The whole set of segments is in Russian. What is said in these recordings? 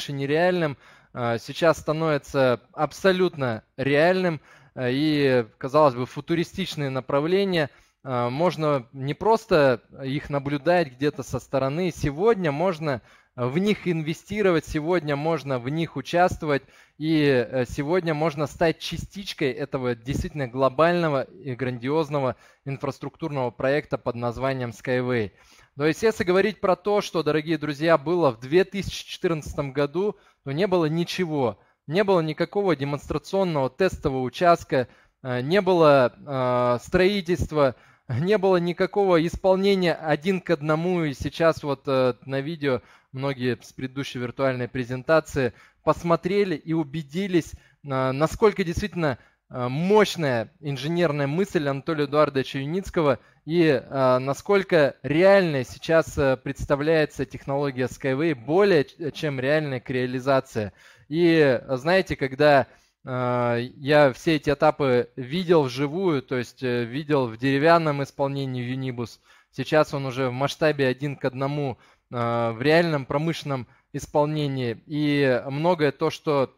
раньше нереальным, сейчас становится абсолютно реальным. И, казалось бы, футуристичные направления – можно не просто их наблюдать где-то со стороны, сегодня можно в них инвестировать, сегодня можно в них участвовать, и э, сегодня можно стать частичкой этого действительно глобального и грандиозного инфраструктурного проекта под названием Skyway. Но если говорить про то, что, дорогие друзья, было в 2014 году, то не было ничего. Не было никакого демонстрационного тестового участка, э, не было э, строительства, не было никакого исполнения один к одному. И сейчас вот на видео многие с предыдущей виртуальной презентации посмотрели и убедились, а, насколько действительно мощная инженерная мысль Анатолия Эдуардовича Юницкого и а, насколько реальной сейчас представляется технология Skyway, более чем реальная к реализации. И знаете, когда я все эти этапы видел вживую, то есть э, видел в деревянном исполнении Unibus, сейчас он уже в масштабе один к одному в реальном промышленном исполнении. И многое то, что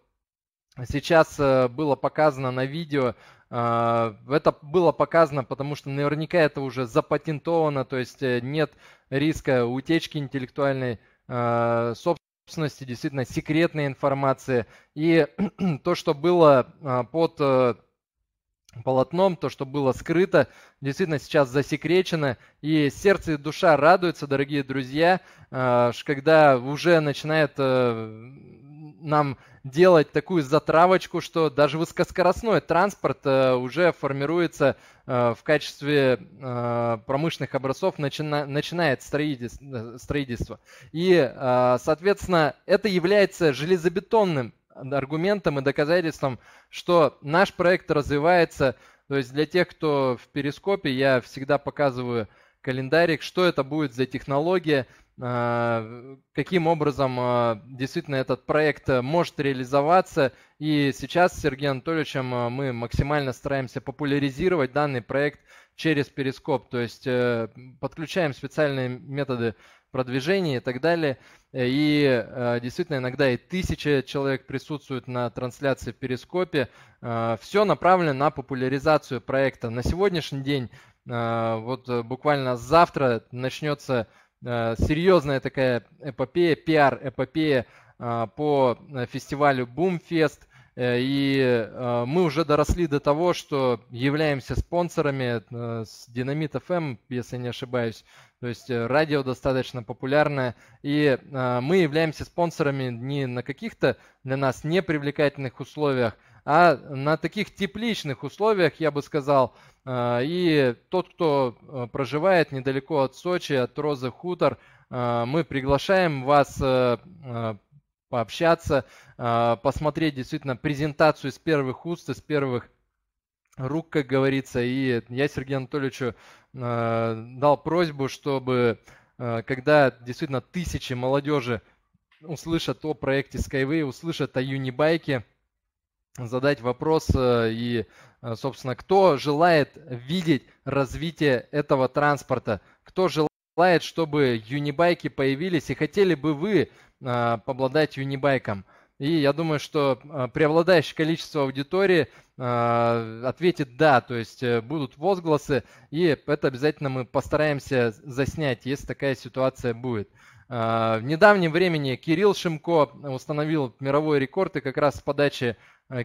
сейчас э, было показано на видео, э, это было показано, потому что наверняка это уже запатентовано, то есть э, нет риска утечки интеллектуальной собственности, действительно секретной информации. И то, что было под полотном, то, что было скрыто, действительно сейчас засекречено. И сердце и душа радуются, дорогие друзья, э, когда уже начинает э, нам делать такую затравочку, что даже высокоскоростной транспорт э, уже формируется в качестве промышленных образцов, начинает строительство. И, соответственно, это является железобетонным аргументом и доказательством, что наш проект развивается. То есть для тех, кто в перископе, я всегда показываю календарик, что это будет за технология, а, каким образом а, действительно этот проект может реализоваться. И сейчас с Сергеем Анатольевичем а, мы максимально стараемся популяризировать данный проект через перископ. То есть э, подключаем специальные методы продвижения и так далее. И э, действительно иногда и тысяча человек присутствуют на трансляции в Перископе. Э, Все направлено на популяризацию проекта. На сегодняшний день, э, вот буквально завтра начнется серьезная такая эпопея, пиар-эпопея по фестивалю Boomfest. И мы уже доросли до того, что являемся спонсорами с Dynamite FM, если не ошибаюсь, то есть э, радио достаточно популярное, и э, мы являемся спонсорами не на каких-то для нас непривлекательных условиях, а на таких тепличных условиях, я бы сказал. Э, и тот, кто э, проживает недалеко от Сочи, от Розы Хутор, э, мы приглашаем вас э, э, пообщаться, э, посмотреть действительно презентацию из первых уст, из первых рук, как говорится. И я Сергею Анатольевичу э, дал просьбу, чтобы э, когда действительно тысячи молодежи услышат о проекте Skyway, услышат о Юнибайке, задать вопрос и, собственно, кто желает видеть развитие этого транспорта, кто желает, чтобы юнибайки появились и хотели бы вы э, побладать юнибайком. И я думаю, что э, преобладающее количество аудитории э, ответит «да», то есть э, будут возгласы, и это обязательно мы постараемся заснять, если такая ситуация будет. В недавнем времени Кирилл Шимко установил мировой рекорд, и как раз с подачи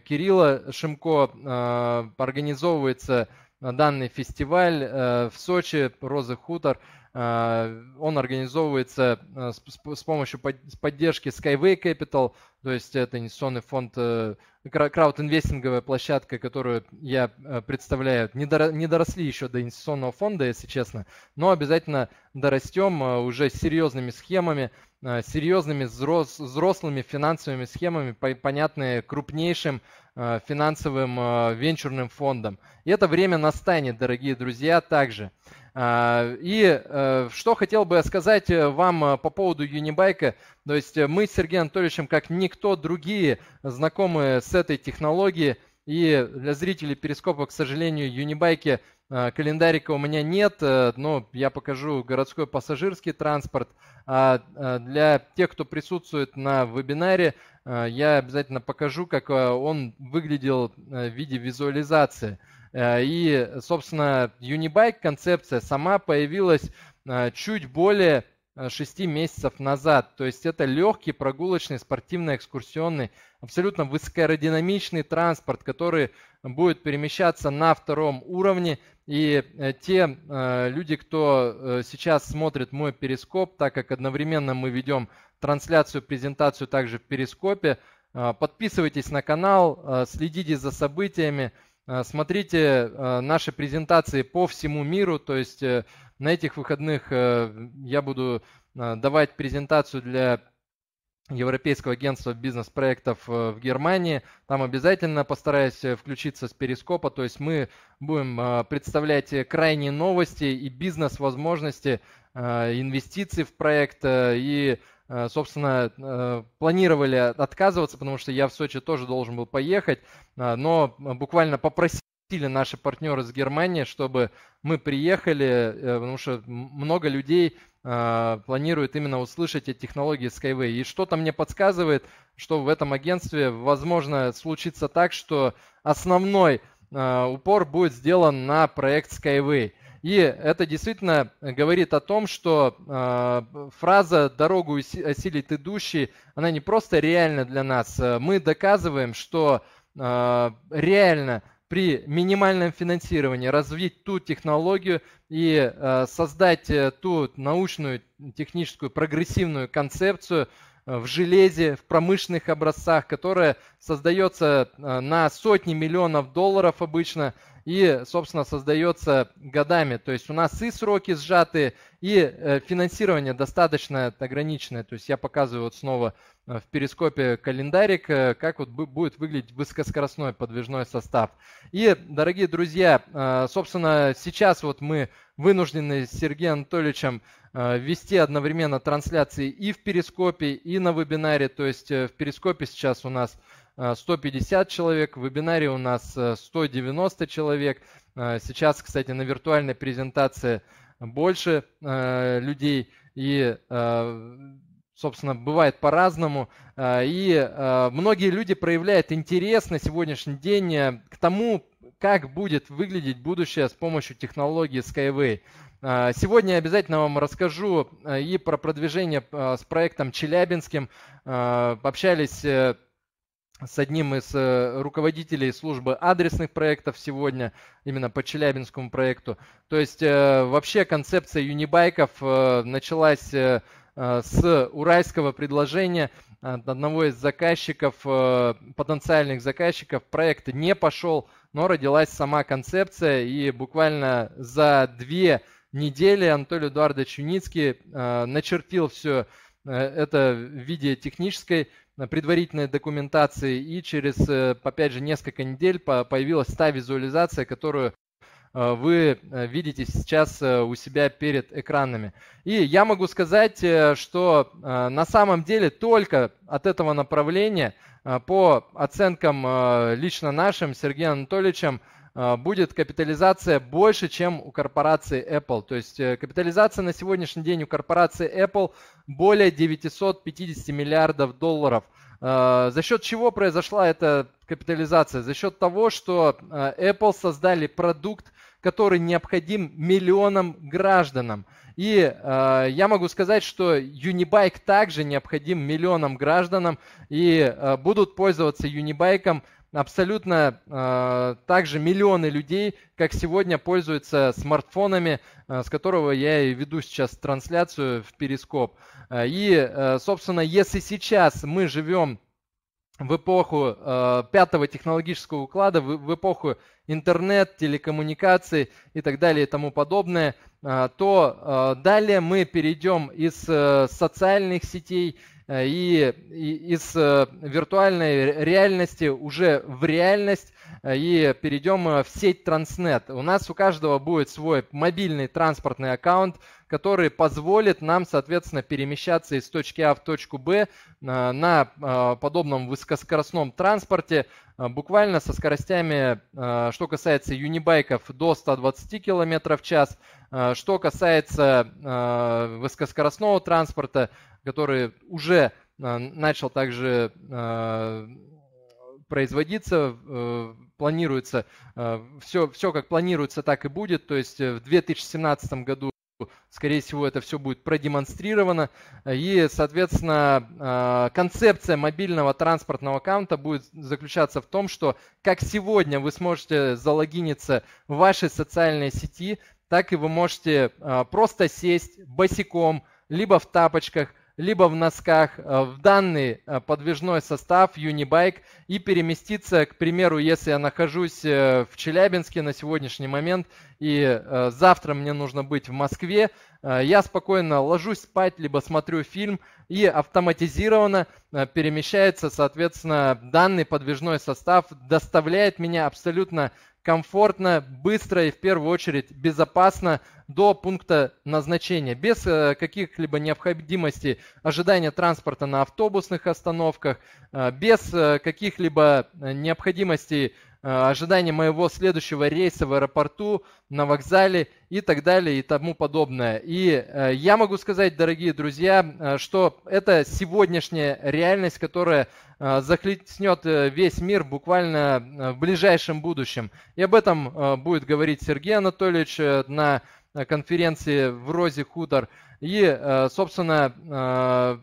Кирилла Шимко организовывается данный фестиваль в Сочи, Розы Хутор – Э, он организовывается э, с помощью поддержки Skyway Capital, то есть это инвестиционный фонд, э, краудинвестинговая площадка, которую я представляю. Не доросли еще до инвестиционного фонда, если честно, но обязательно дорастем уже с серьезными схемами, серьезными взрослыми финансовыми схемами, понятные крупнейшим финансовым венчурным фондом. И это время настанет, дорогие друзья, также. А, и э, что хотел бы сказать э, вам э, по поводу Юнибайка. То есть мы с Сергеем Анатольевичем, как никто другие, знакомы с этой технологией. И для зрителей Перископа, к сожалению, Юнибайки календарика у меня нет, но я покажу городской пассажирский транспорт. А для тех, кто присутствует на вебинаре, я обязательно покажу, как он выглядел в виде визуализации. И, собственно, Unibike концепция сама появилась чуть более 6 месяцев назад. То есть это легкий прогулочный спортивно-экскурсионный, абсолютно высокоаэродинамичный транспорт, который будет перемещаться на втором уровне. И э, те э, люди, кто э, сейчас смотрит мой перископ, так как одновременно мы ведем трансляцию, презентацию также в перископе, подписывайтесь на канал, следите за событиями, смотрите наши презентации по всему миру, то есть на этих выходных э, я буду э, давать презентацию для Европейского агентства бизнес-проектов э, в Германии. Там обязательно постараюсь включиться с перископа, то есть мы будем представлять крайние новости и бизнес-возможности инвестиций в проект и собственно, планировали отказываться, потому что я в Сочи тоже должен был поехать, но буквально попросил просили наши партнеры из Германии, чтобы мы приехали, э, потому что много людей э, планируют именно услышать о технологии Skyway. И что-то мне подсказывает, что в этом агентстве возможно случится так, что основной э, упор будет сделан на проект Skyway. И это действительно говорит о том, что э, фраза «дорогу осилит идущий», она не просто реальна для нас. Мы доказываем, что э, реально при минимальном финансировании развить ту технологию и э, создать э, ту научную, техническую, прогрессивную концепцию э, в железе, в промышленных образцах, которая создается на сотни миллионов долларов обычно и, собственно, создается годами. То есть у нас и сроки сжаты, и финансирование достаточно ограниченное. То есть я показываю вот снова в перископе календарик, э, как вот будет выглядеть высокоскоростной подвижной состав. И, дорогие друзья, э, собственно, сейчас вот мы вынуждены с Сергеем Анатольевичем э, вести одновременно трансляции и в перископе, и на вебинаре. То есть в перископе сейчас у нас 150 человек, в вебинаре у нас 190 человек. Сейчас, кстати, на виртуальной презентации больше людей. И собственно, бывает по-разному. И многие люди проявляют интерес на сегодняшний день э, к тому, как будет выглядеть будущее с помощью технологии Skyway. Сегодня я обязательно вам расскажу э, и про продвижение с проектом Челябинским. Общались э, с одним из руководителей службы адресных проектов сегодня, именно по Челябинскому проекту. То есть вообще концепция юнибайков началась Э, с уральского предложения от одного из заказчиков, э, потенциальных заказчиков. Проект не пошел, но родилась сама концепция, и буквально за две недели Анатолий Эдуардович Юницкий э, начертил все это в виде технической предварительной документации, и через, опять же, несколько недель появилась та визуализация, которую Э, вы э, видите сейчас э, у себя перед экранами. И я могу сказать, что на самом деле только от этого направления, по оценкам лично нашим, Сергеем Анатольевичем, будет капитализация больше, чем у корпорации Apple. То есть капитализация на сегодняшний день у корпорации Apple более 950 миллиардов долларов. За счет чего произошла эта капитализация? За счет того, что Apple создали продукт, который необходим миллионам гражданам. И э, я могу сказать, что Unibike также необходим миллионам гражданам и э, будут пользоваться Unibike абсолютно э, также миллионы людей, как сегодня пользуются смартфонами, э, с которого я и веду сейчас трансляцию в Перископ. Э, и, э, собственно, если сейчас мы живем в эпоху э, пятого технологического уклада, в, в эпоху интернет, телекоммуникаций и так далее и тому подобное, э, то э, далее мы перейдем из э, социальных сетей и, и из э, виртуальной реальности уже в реальность э, и перейдем э, в сеть Транснет. У нас у каждого будет свой мобильный транспортный аккаунт, который позволит нам, соответственно, перемещаться из точки А в точку Б на подобном высокоскоростном транспорте, буквально со скоростями, что касается юнибайков, до 120 км в час, что касается высокоскоростного транспорта, который уже начал также производиться, э, планируется, все, э, все как планируется, так и будет. То есть э, в 2017 году скорее всего, это все будет продемонстрировано. И, соответственно, концепция мобильного транспортного аккаунта будет заключаться в том, что как сегодня вы сможете залогиниться в вашей социальной сети, так и вы можете просто сесть босиком, либо в тапочках, либо в носках э, в данный э, подвижной состав Unibike и переместиться, к примеру, если я нахожусь э, в Челябинске на сегодняшний момент и завтра мне нужно быть в Москве, я спокойно ложусь спать, либо смотрю фильм и автоматизированно перемещается, соответственно, данный подвижной состав, доставляет меня абсолютно комфортно, быстро и в первую очередь безопасно до пункта назначения, без э, каких-либо необходимостей ожидания транспорта на автобусных остановках, э, без э, каких-либо необходимостей ожидания моего следующего рейса в аэропорту, на вокзале и так далее и тому подобное. И я могу сказать, дорогие друзья, что это сегодняшняя реальность, которая захлестнет весь мир буквально в ближайшем будущем. И об этом будет говорить Сергей Анатольевич на Э, конференции в Розе Хутор. И, э, собственно,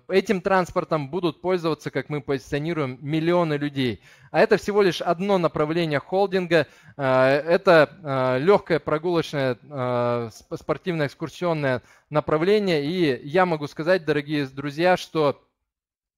э, этим транспортом будут пользоваться, как мы позиционируем, миллионы людей. А это всего лишь одно направление холдинга. Это легкое прогулочное спортивное экскурсионное направление. И я могу сказать, дорогие друзья, что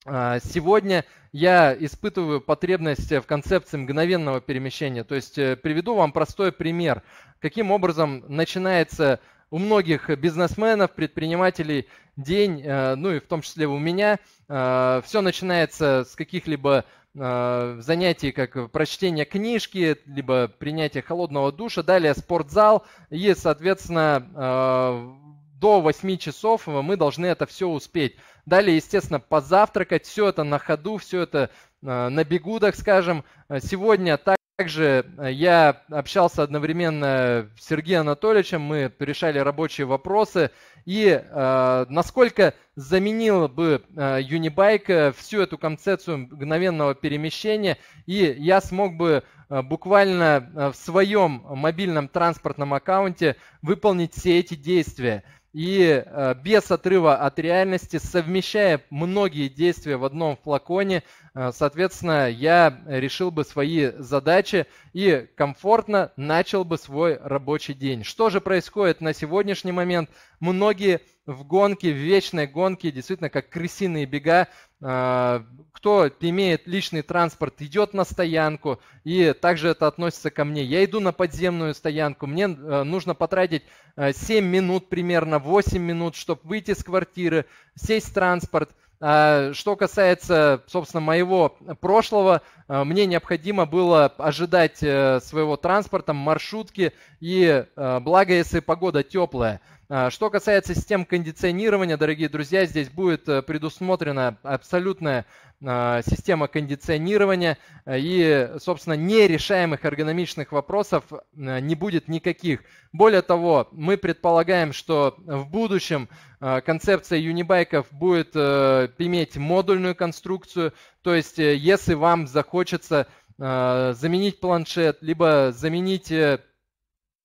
Сегодня я испытываю потребность в концепции мгновенного перемещения. То есть приведу вам простой пример каким образом начинается у многих бизнесменов, предпринимателей день, э, ну и в том числе у меня, э, все начинается с каких-либо э, занятий, как прочтение книжки, либо принятие холодного душа, далее спортзал, и, соответственно, до 8 часов мы должны это все успеть. Далее, естественно, позавтракать, все это на ходу, все это на бегу, так скажем. Сегодня так также э, я общался одновременно с Сергеем Анатольевичем, мы решали рабочие вопросы. И э, насколько заменил бы э, Unibike всю эту концепцию мгновенного перемещения, и я смог бы э, буквально э, в своем мобильном транспортном аккаунте выполнить все эти действия и э, без отрыва от реальности, совмещая многие действия в одном флаконе, э, соответственно, я решил бы свои задачи и комфортно начал бы свой рабочий день. Что же происходит на сегодняшний момент? Многие в гонке, в вечной гонке, действительно как крысиные бега, кто имеет личный транспорт, идет на стоянку, и также это относится ко мне. Я иду на подземную стоянку, мне э, нужно потратить 7 э, минут примерно, 8 минут, чтобы выйти с квартиры, сесть в транспорт. А что касается, собственно, моего прошлого, э, мне необходимо было ожидать своего транспорта, маршрутки, и благо, если погода теплая – а, что касается систем кондиционирования, дорогие друзья, здесь будет э, предусмотрена абсолютная а, система кондиционирования э, и, собственно, нерешаемых эргономичных вопросов э, не будет никаких. Более того, мы предполагаем, что в будущем концепция юнибайков будет иметь модульную конструкцию, то есть если вам захочется заменить планшет, либо заменить Э,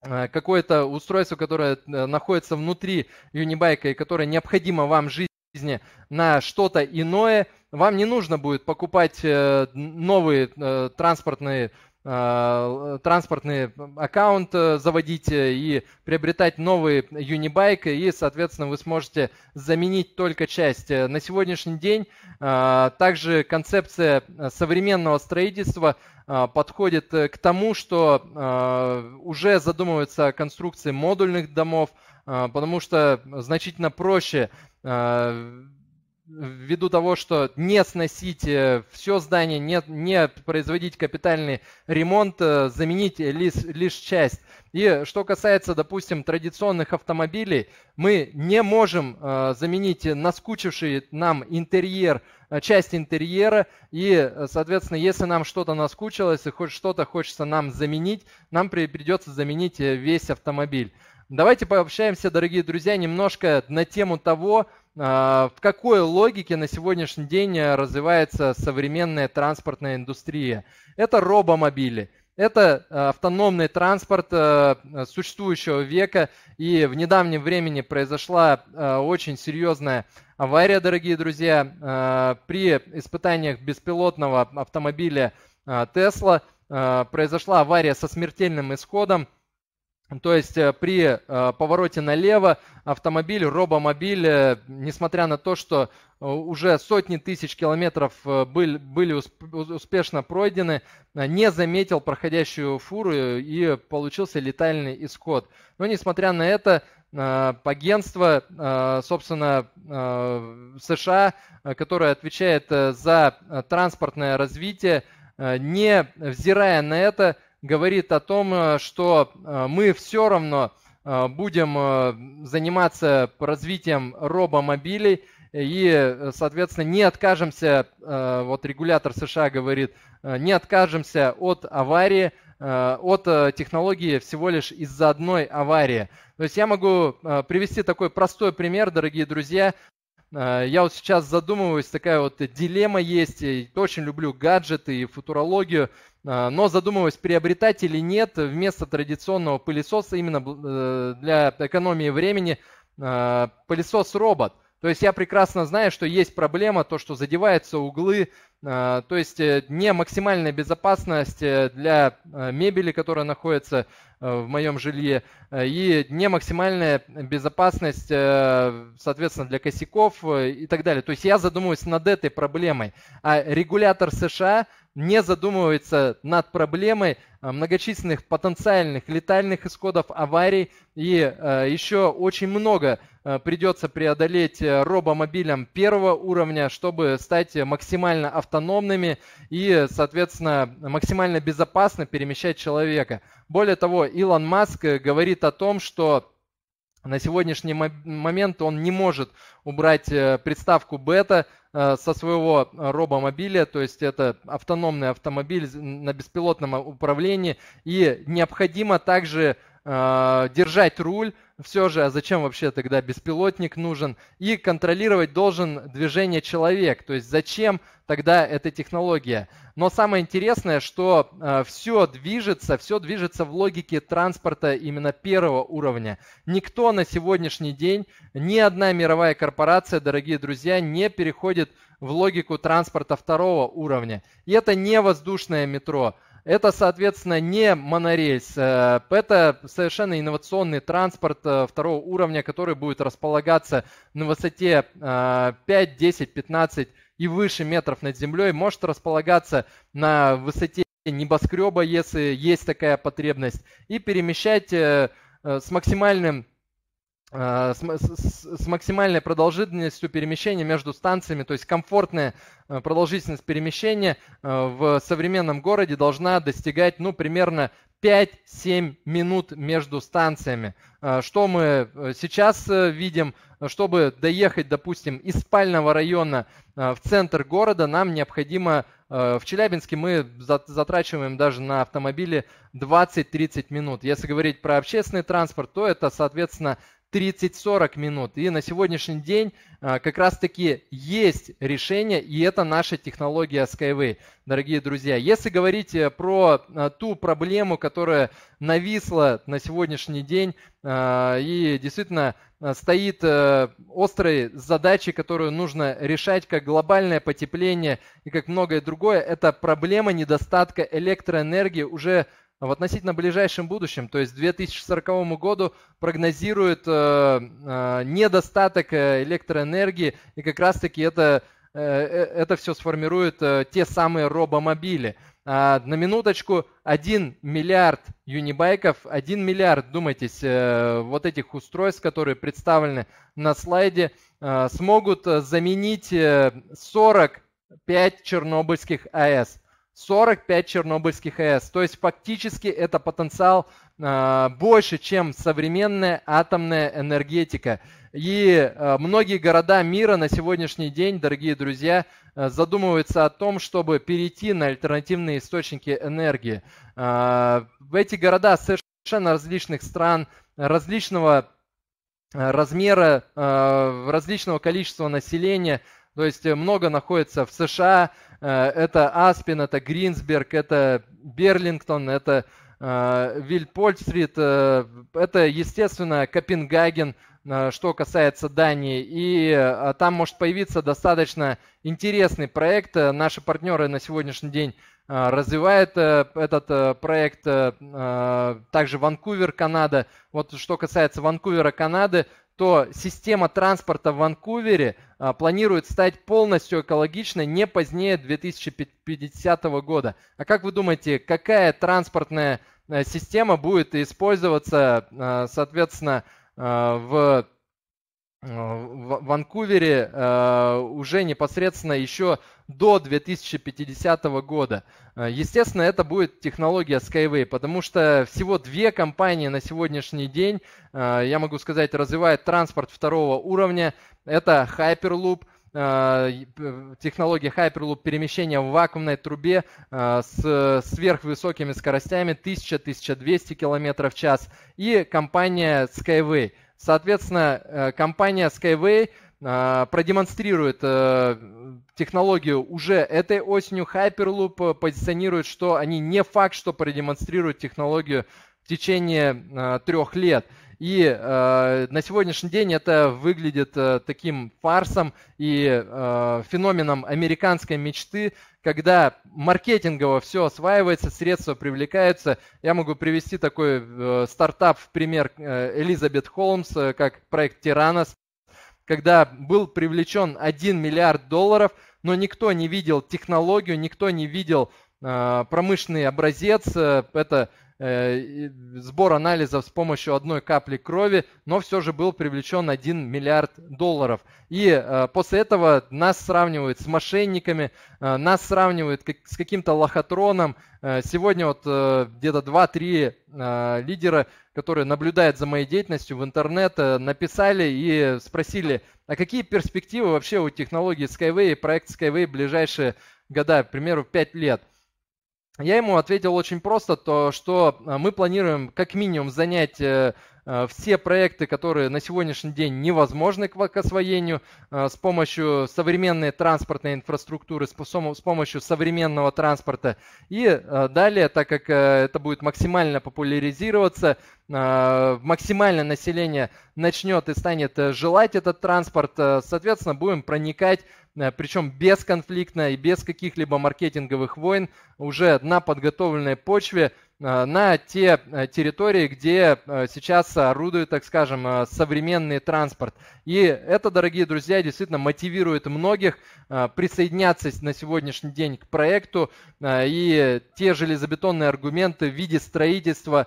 какое-то устройство, которое э, находится внутри юнибайка и которое необходимо вам в жизни на что-то иное, вам не нужно будет покупать э, новые транспортные транспортный аккаунт заводить и приобретать новый юнибайк, и, соответственно, вы сможете заменить только часть. На сегодняшний день также концепция современного строительства – подходит э, к тому, что а, уже задумываются конструкции модульных домов, а, потому что значительно проще ввиду того, что не сносить э, все здание, не, не производить капитальный ремонт, э, заменить лишь, лишь часть. И что касается, допустим, традиционных автомобилей, мы не можем э, заменить наскучивший нам интерьер, часть интерьера, и, соответственно, если нам что-то наскучилось и хоть что-то хочется нам заменить, нам придется заменить весь автомобиль. Давайте пообщаемся, дорогие друзья, немножко на тему того, в какой логике на сегодняшний день развивается современная транспортная индустрия. Это робомобили. Это а, автономный транспорт а, существующего века, и в недавнем времени произошла очень серьезная авария, дорогие друзья. При испытаниях беспилотного автомобиля Tesla произошла авария со смертельным исходом. То есть э, при э, повороте налево автомобиль, робомобиль, э, несмотря на то, что уже сотни тысяч километров были, были успешно пройдены, не заметил проходящую фуру и получился летальный исход. Но несмотря на это, агентство, собственно, США, которое отвечает за транспортное развитие, не взирая на это, говорит о том, э, что э, мы все равно э, будем заниматься развитием робомобилей и, соответственно, не откажемся, вот регулятор США говорит, не откажемся от аварии, от технологии всего лишь из-за одной аварии. То есть я могу привести такой простой пример, дорогие друзья. Я вот сейчас задумываюсь, такая вот дилемма есть. Я очень люблю гаджеты и футурологию. А, но задумываясь, приобретать или нет вместо традиционного пылесоса именно э, для экономии времени пылесос-робот. То есть я прекрасно знаю, что есть проблема, то, что задеваются углы, то есть э, не максимальная безопасность э, для мебели, которая находится в моем жилье, и не максимальная безопасность, соответственно, для косяков и так далее. То есть я задумываюсь над этой проблемой. А регулятор США не задумывается над проблемой а, многочисленных потенциальных летальных исходов аварий. И э, еще очень много э, придется преодолеть э, робомобилям первого уровня, чтобы стать максимально автономными и, соответственно, максимально безопасно перемещать человека. Более того, Илон Маск говорит о том, что на сегодняшний момент он не может убрать э, приставку бета э, со своего робомобиля, то есть это автономный автомобиль на беспилотном управлении, и необходимо также э, держать руль все же, а зачем вообще тогда беспилотник нужен? И контролировать должен движение человек. То есть зачем тогда эта технология? Но самое интересное, что э, все движется, все движется в логике транспорта именно первого уровня. Никто на сегодняшний день, ни одна мировая корпорация, дорогие друзья, не переходит в логику транспорта второго уровня. И это не воздушное метро. Это, соответственно, не монорельс, э, это совершенно инновационный транспорт э, второго уровня, который будет располагаться на высоте 5, 10, 15 и выше метров над землей, может располагаться на высоте небоскреба, если есть такая потребность, и перемещать э, с максимальным с, с, с максимальной продолжительностью перемещения между станциями, то есть комфортная э, продолжительность перемещения э, в современном городе должна достигать ну, примерно 5-7 минут между станциями. Что мы сейчас видим, чтобы доехать, допустим, из спального района в центр города, нам необходимо в Челябинске мы затрачиваем даже на автомобиле 20-30 минут. Если говорить про общественный транспорт, то это, соответственно, 30-40 минут. И на сегодняшний день а, как раз-таки есть решение, и это наша технология Skyway, дорогие друзья. Если говорить э, про а, ту проблему, которая нависла на сегодняшний день, а, и действительно стоит э, острой задачей, которую нужно решать, как глобальное потепление и как многое другое, это проблема недостатка электроэнергии уже в относительно ближайшем будущем, то есть к 2040 году прогнозирует э, э, недостаток э, электроэнергии, и как раз-таки это, э, э, это все сформирует э, те самые робомобили. А, на минуточку 1 миллиард юнибайков, 1 миллиард, думайтесь, э, вот этих устройств, которые представлены на слайде, э, смогут заменить 45 э, чернобыльских АЭС. 45 чернобыльских АЭС. То есть фактически это потенциал больше, чем современная атомная энергетика. И многие города мира на сегодняшний день, дорогие друзья, Э, задумывается о том, чтобы перейти на альтернативные источники энергии. Э, в эти города совершенно различных стран, различного э, размера, различного количества населения, то есть много находится в США, это Аспен, это Гринсберг, это Берлингтон, это Вильпольстрит, это, естественно, Копенгаген, Э, что касается Дании. И э, там может появиться достаточно интересный проект. Наши партнеры на сегодняшний день э, развивают этот проект. Также Ванкувер, Канада. Вот что касается Ванкувера, Канады, то система транспорта в Ванкувере планирует стать полностью экологичной не позднее 2050 года. А как вы думаете, какая транспортная система будет использоваться, соответственно, Э, в в Ванкувере э, уже непосредственно еще до 2050 года. Э, естественно, это будет технология Skyway, потому что всего две компании на сегодняшний день, я могу сказать, развивают транспорт второго уровня. Это Hyperloop, технология Hyperloop перемещения в вакуумной трубе с сверхвысокими скоростями 1000-1200 км в час и компания Skyway. Соответственно, э, компания Skyway э, продемонстрирует э, технологию уже этой осенью. Hyperloop позиционирует, что они не факт, что продемонстрируют технологию в течение трех лет. И э, на сегодняшний день это выглядит э, таким фарсом и э, феноменом американской мечты, когда маркетингово все осваивается, средства привлекаются. Я могу привести такой э, стартап в пример э, Элизабет Холмс, э, как проект Тиранос, когда был привлечен 1 миллиард долларов, но никто не видел технологию, никто не видел э, промышленный образец. Э, это сбор анализов с помощью одной капли крови, но все же был привлечен 1 миллиард долларов. И э, после этого нас сравнивают с мошенниками, э, нас сравнивают с каким-то лохотроном. Сегодня вот где-то 2-3 лидера, которые наблюдают за моей деятельностью в интернет, написали и спросили, а какие перспективы вообще у технологии Skyway и проект Skyway в ближайшие года, к примеру, 5 лет. Я ему ответил очень просто, то, что э, мы планируем как минимум занять э, э, все проекты, которые на сегодняшний день невозможны к освоению с помощью современной транспортной инфраструктуры, с помощью современного транспорта. И далее, так как это будет максимально популяризироваться, максимально население начнет и станет желать этот транспорт, соответственно, будем проникать причем бесконфликтно и без каких-либо маркетинговых войн, уже на подготовленной почве, э, на те э, территории, где сейчас орудует, так скажем, современный транспорт. И это, дорогие друзья, действительно мотивирует многих присоединяться на сегодняшний день к проекту. И те железобетонные аргументы в виде строительства,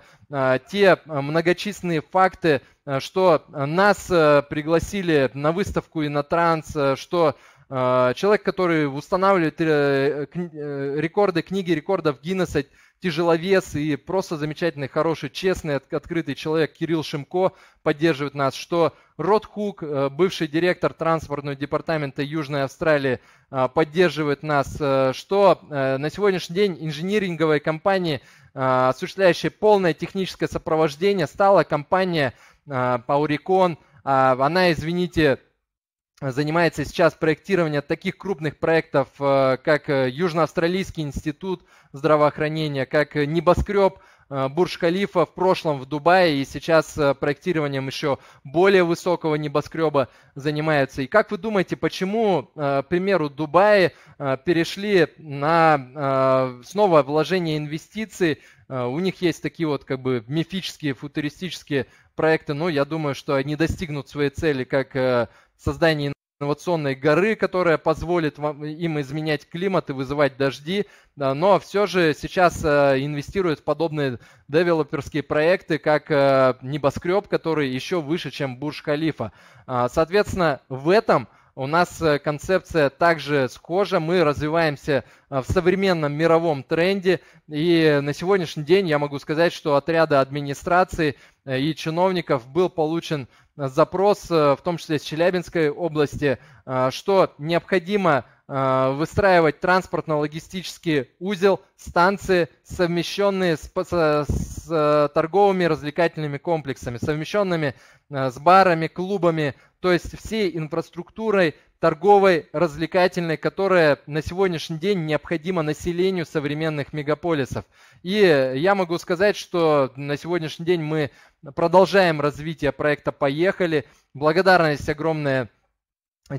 те многочисленные факты, что нас пригласили на выставку и на транс, что человек, который устанавливает э, э, рекорды, книги рекордов Гиннесса, тяжеловес и просто замечательный, хороший, честный, открытый человек Кирилл Шимко поддерживает нас, что Род Хук, э, бывший директор транспортного департамента Южной Австралии, поддерживает нас, что на сегодняшний день инжиниринговая компания, осуществляющая полное техническое сопровождение, стала компания Pauricon. Она, извините, занимается сейчас проектированием таких крупных проектов, э, как э, Южноавстралийский институт здравоохранения, как небоскреб э, Бурж-Халифа в прошлом в Дубае и сейчас проектированием еще более высокого небоскреба занимается. И как вы думаете, почему, к примеру, Дубае перешли на снова вложение инвестиций? У них есть такие вот как бы мифические, футуристические проекты, но я думаю, что они достигнут своей цели как создание инновационной горы, которая позволит вам, им изменять климат и вызывать дожди, но все же сейчас э, инвестируют в подобные девелоперские проекты, как э, небоскреб, который еще выше, чем Бурж-Халифа. Э, соответственно, в этом у нас э, концепция также схожа, мы развиваемся э, в современном мировом тренде, и на сегодняшний день я могу сказать, что от ряда администрации э, и чиновников был получен запрос, в том числе из Челябинской области, что необходимо выстраивать транспортно-логистический узел, станции, совмещенные с, с, с торговыми развлекательными комплексами, совмещенными с барами, клубами, то есть всей инфраструктурой торговой, развлекательной, которая на сегодняшний день необходима населению современных мегаполисов. И я могу сказать, что на сегодняшний день мы продолжаем развитие проекта «Поехали». Благодарность огромная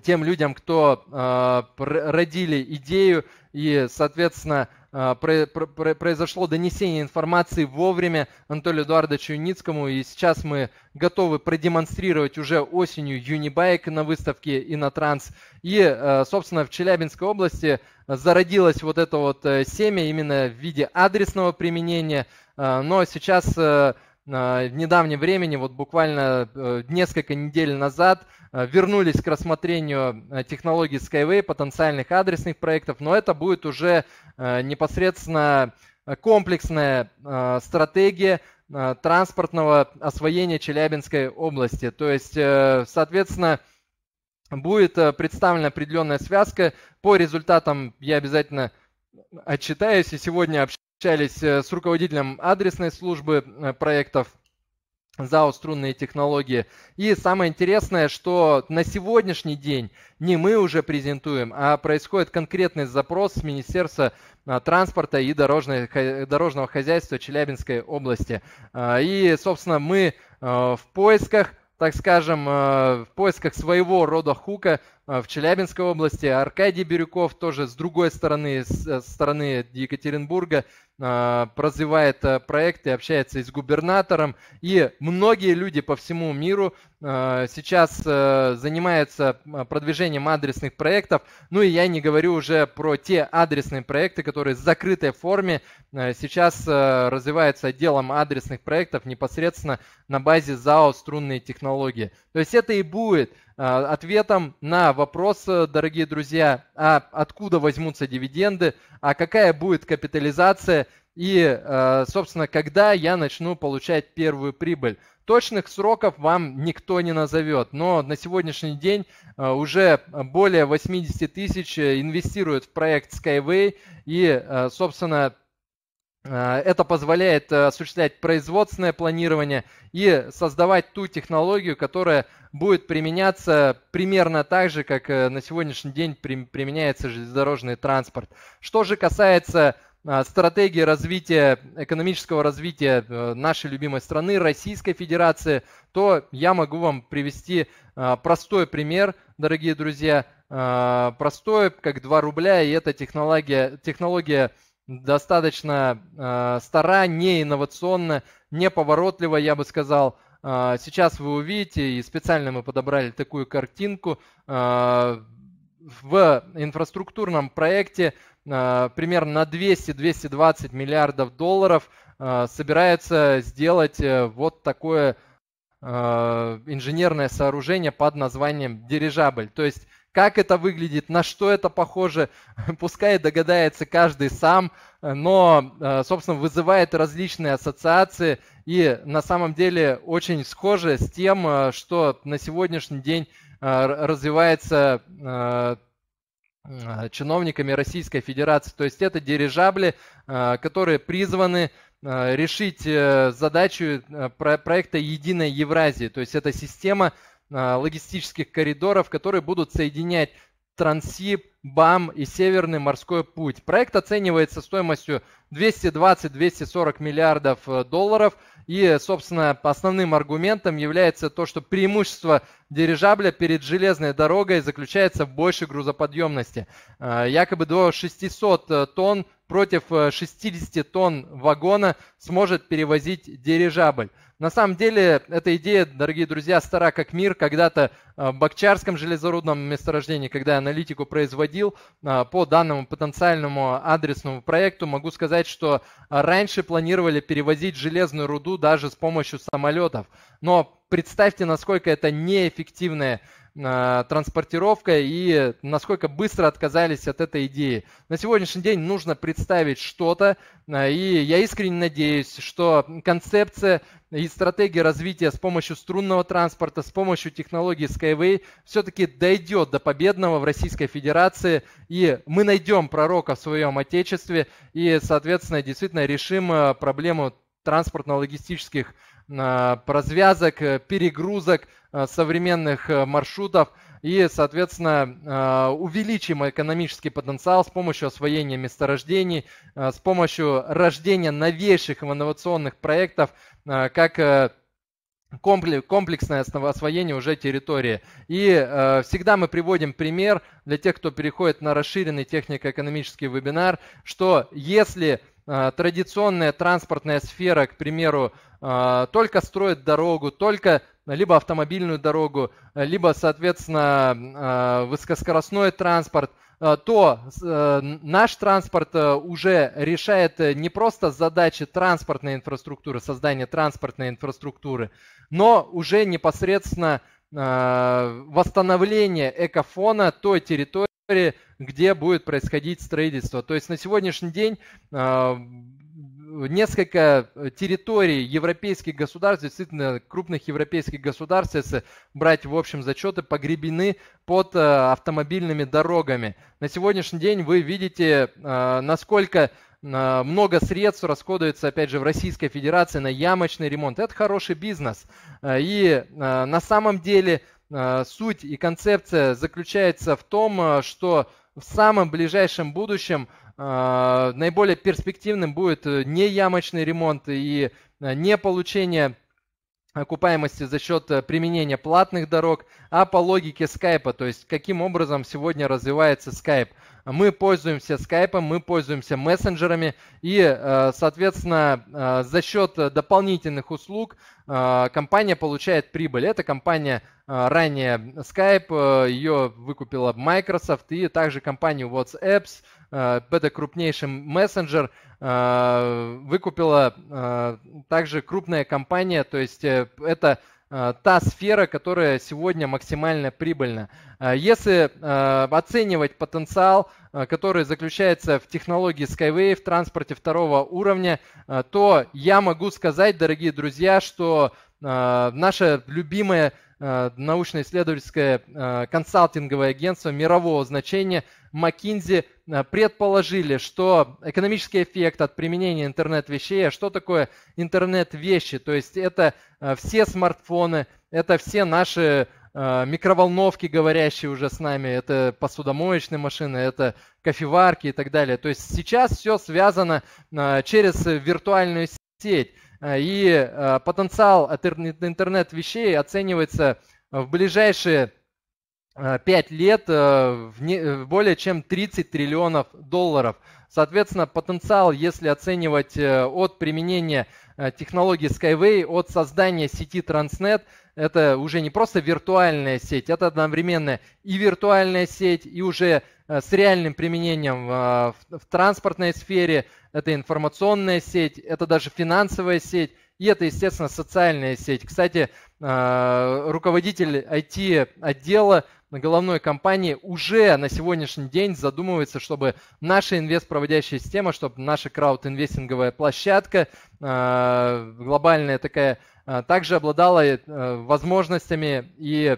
тем людям, кто э, родили идею и, соответственно, произошло донесение информации вовремя Анатолию Эдуардовичу Юницкому, и сейчас мы готовы продемонстрировать уже осенью Юнибайк на выставке и на транс. И, э, собственно, в Челябинской области зародилось вот это вот э, семя именно в виде адресного применения, э, но сейчас э, в недавнем времени, вот буквально э, несколько недель назад, э, вернулись к рассмотрению э, технологий Skyway, потенциальных адресных проектов, но это будет уже непосредственно комплексная стратегия транспортного освоения Челябинской области. То есть, соответственно, будет представлена определенная связка. По результатам я обязательно отчитаюсь и сегодня общаюсь общались э, с руководителем адресной службы э, проектов ЗАО «Струнные технологии». И самое интересное, что на сегодняшний день не мы уже презентуем, а происходит конкретный запрос с Министерства э, транспорта и дорожной, дорожного хозяйства Челябинской области. И, собственно, мы в поисках так скажем, в поисках своего рода хука в Челябинской области. Аркадий Бирюков тоже с другой стороны, с стороны Екатеринбурга, развивает э, проекты, общается и с губернатором. И многие люди по всему миру а, сейчас э, занимаются а, продвижением адресных проектов. Ну и я не говорю уже про те адресные проекты, которые в закрытой форме сейчас э, развиваются отделом адресных проектов непосредственно на базе ЗАО «Струнные технологии». То есть это и будет ответом на вопрос, дорогие друзья, а откуда возьмутся дивиденды, а какая будет капитализация и, э, собственно, когда я начну получать первую прибыль. Точных сроков вам никто не назовет, но на сегодняшний день э, уже более 80 тысяч инвестируют в проект Skyway, и, э, собственно, это позволяет осуществлять производственное планирование и создавать ту технологию, которая будет применяться примерно так же, как на сегодняшний день применяется железнодорожный транспорт. Что же касается стратегии развития, экономического развития э, нашей любимой страны, Российской Федерации, то я могу вам привести а, простой пример, дорогие друзья, а, простой, как 2 рубля, и эта технология, технология достаточно стара, не инновационная, не поворотливая, я бы сказал. Сейчас вы увидите, и специально мы подобрали такую картинку, в инфраструктурном проекте примерно на 200-220 миллиардов долларов э, собирается сделать э, вот такое инженерное сооружение под названием дирижабль. То есть как это выглядит, на что это похоже, пускай догадается каждый сам, но, собственно, вызывает различные ассоциации и на самом деле очень схоже с тем, что на сегодняшний день развивается Э, чиновниками Российской Федерации. То есть это дирижабли, э, которые призваны э, решить задачу проекта «Единая Евразия». То есть это система логистических коридоров, которые будут соединять Трансип, БАМ и Северный морской путь. Проект оценивается стоимостью 220-240 миллиардов долларов – и, собственно, основным аргументом является то, что преимущество дирижабля перед железной дорогой заключается в большей грузоподъемности. А, якобы до 600 э, тонн против 60 э, тонн вагона сможет перевозить дирижабль. На самом деле, эта идея, дорогие друзья, стара как мир. Когда-то в Бакчарском железорудном месторождении, когда я аналитику производил по данному потенциальному адресному проекту, могу сказать, что раньше планировали перевозить железную руду даже с помощью самолетов. Но представьте, насколько это неэффективная транспортировка и насколько быстро отказались от этой идеи. На сегодняшний день нужно представить что-то, э, и я искренне надеюсь, что концепция и стратегия развития с помощью струнного транспорта, с помощью технологии Skyway все-таки дойдет до победного в Российской Федерации, и мы найдем пророка в своем отечестве, и, соответственно, действительно решим э, проблему транспортно-логистических развязок, перегрузок, современных э, маршрутов и, соответственно, э, увеличим экономический потенциал с помощью освоения месторождений, с помощью рождения новейших инновационных проектов, как комплексное освоение уже территории. И э, всегда мы приводим пример для тех, кто переходит на расширенный технико-экономический вебинар, что если э, традиционная транспортная сфера, к примеру, э, только строит дорогу, только либо автомобильную дорогу, либо, соответственно, э, высокоскоростной транспорт, э, то э, наш транспорт уже решает не просто задачи транспортной инфраструктуры, создания транспортной инфраструктуры, но уже непосредственно восстановление экофона той территории, где будет происходить строительство. То есть на сегодняшний день несколько э, территорий европейских государств, действительно крупных европейских государств, если брать в общем зачеты, погребены под э, автомобильными дорогами. На сегодняшний день вы видите, э, насколько много средств расходуется, опять же, в Российской Федерации на ямочный ремонт. Это хороший бизнес. И на самом деле суть и концепция заключается в том, что в самом ближайшем будущем наиболее перспективным будет э, не ямочный ремонт и э, не получение окупаемости за счет э, применения платных дорог, а по логике скайпа, то есть каким образом сегодня развивается скайп. Мы пользуемся скайпом, мы пользуемся мессенджерами и, соответственно, за счет дополнительных услуг компания получает прибыль. Эта компания ранее Skype, ее выкупила Microsoft и также компанию WhatsApp, это крупнейший мессенджер, э, выкупила э, также крупная компания, то есть это та сфера, которая сегодня максимально прибыльна. Если оценивать потенциал, который заключается в технологии Skyway, в транспорте второго уровня, то я могу сказать, дорогие друзья, что наше любимое научно-исследовательское консалтинговое агентство мирового значения McKinsey Э, предположили, что экономический эффект от применения интернет-вещей, а что такое интернет-вещи? То есть это э, все смартфоны, это все наши э, микроволновки, говорящие уже с нами, это посудомоечные машины, это кофеварки и так далее. То есть сейчас все связано через виртуальную сеть. И потенциал интернет-вещей оценивается в ближайшие 5 лет э, в, более чем 30 триллионов долларов. Соответственно, потенциал, если оценивать э, от применения э, технологии Skyway, от создания сети Transnet, это уже не просто виртуальная сеть, это одновременно и виртуальная сеть, и уже с реальным применением в, в транспортной сфере, это информационная сеть, это даже финансовая сеть, и это, естественно, социальная сеть. Кстати, руководитель IT-отдела головной компании уже на сегодняшний день задумывается, чтобы наша инвестпроводящая система, чтобы наша краудинвестинговая площадка, э, глобальная такая, э, также обладала э, возможностями и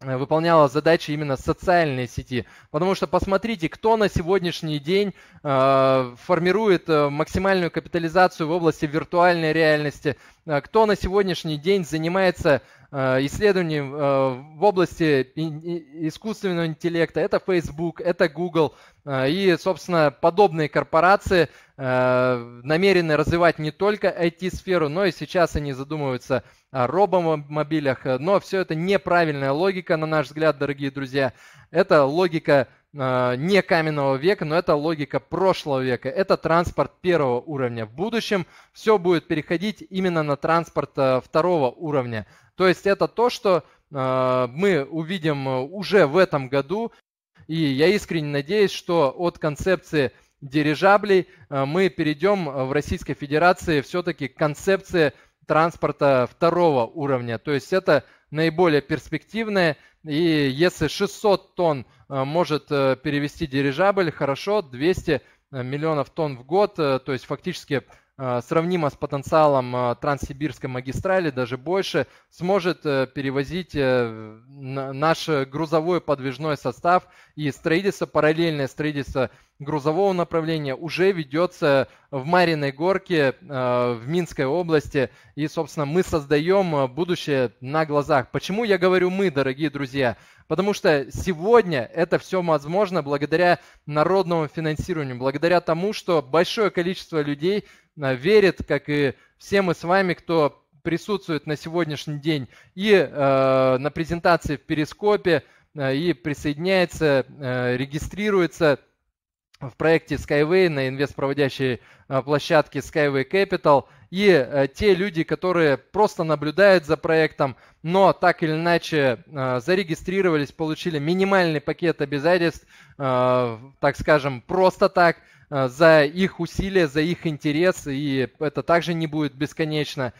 выполняла задачи именно социальной сети. Потому что посмотрите, кто на сегодняшний день э, формирует максимальную капитализацию в области виртуальной реальности, э, кто на сегодняшний день занимается Э, исследований э, в области искусственного интеллекта. Это Facebook, это Google. Э, и, собственно, подобные корпорации намерены развивать не только IT-сферу, но и сейчас они задумываются о робомобилях. Но все это неправильная логика, на наш взгляд, дорогие друзья. Это логика не каменного века, но это логика прошлого века. Это транспорт первого уровня. В будущем все будет переходить именно на транспорт второго уровня. То есть это то, что мы увидим уже в этом году. И я искренне надеюсь, что от концепции дирижаблей мы перейдем в Российской Федерации все-таки к концепции транспорта второго уровня. То есть это наиболее перспективное. И если 600 тонн э, может э, перевести дирижабль, хорошо, 200 э, миллионов тонн в год, то есть фактически сравнимо с потенциалом Транссибирской магистрали, даже больше, сможет перевозить наш грузовой подвижной состав и строительство, параллельное строительство грузового направления уже ведется в Мариной горке э, в Минской области. И, собственно, мы создаем э, будущее на глазах. Почему я говорю мы, дорогие друзья? Потому что сегодня это все возможно благодаря народному финансированию, благодаря тому, что большое количество людей э, верит, как и все мы с вами, кто присутствует на сегодняшний день и э, на презентации в Перископе, э, и присоединяется, э, регистрируется в проекте Skyway на инвестпроводящей э, площадке Skyway Capital. И э, те люди, которые просто наблюдают за проектом, но так или иначе э, зарегистрировались, получили минимальный пакет обязательств, так скажем, просто так, за их усилия, за их интерес, и это также не будет бесконечно.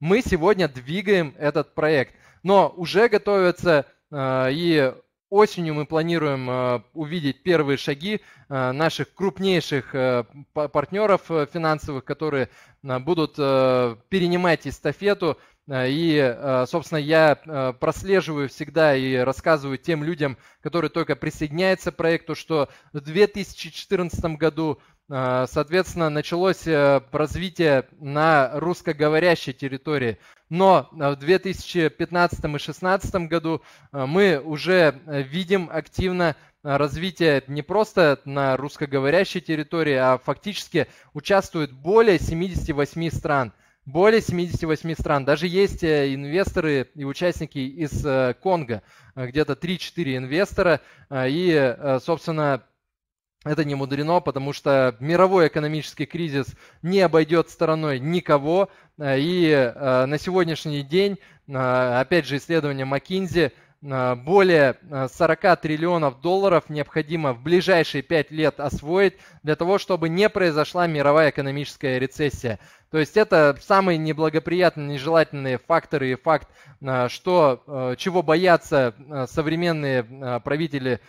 Мы сегодня двигаем этот проект, но уже готовятся и Осенью мы планируем э, увидеть первые шаги э, наших крупнейших э, партнеров финансовых, которые будут перенимать эстафету. И, собственно, я прослеживаю всегда и рассказываю тем людям, которые только присоединяются к проекту, что в 2014 году Соответственно, началось развитие на русскоговорящей территории. Но э, в 2015 и 2016 году э, мы уже э, видим активно развитие не просто на русскоговорящей территории, а фактически участвует более 78 стран. Более 78 стран. Даже есть инвесторы и участники из Конго, где-то 3-4 инвестора. И, собственно, это не мудрено, потому что мировой экономический кризис не обойдет стороной никого. Э, и э, на сегодняшний день, э, опять же, исследование McKinsey, более 40 триллионов долларов необходимо в ближайшие 5 лет освоить для того, чтобы не произошла мировая экономическая рецессия. То есть это самые неблагоприятные, нежелательные факторы и факт, что, чего боятся современные правители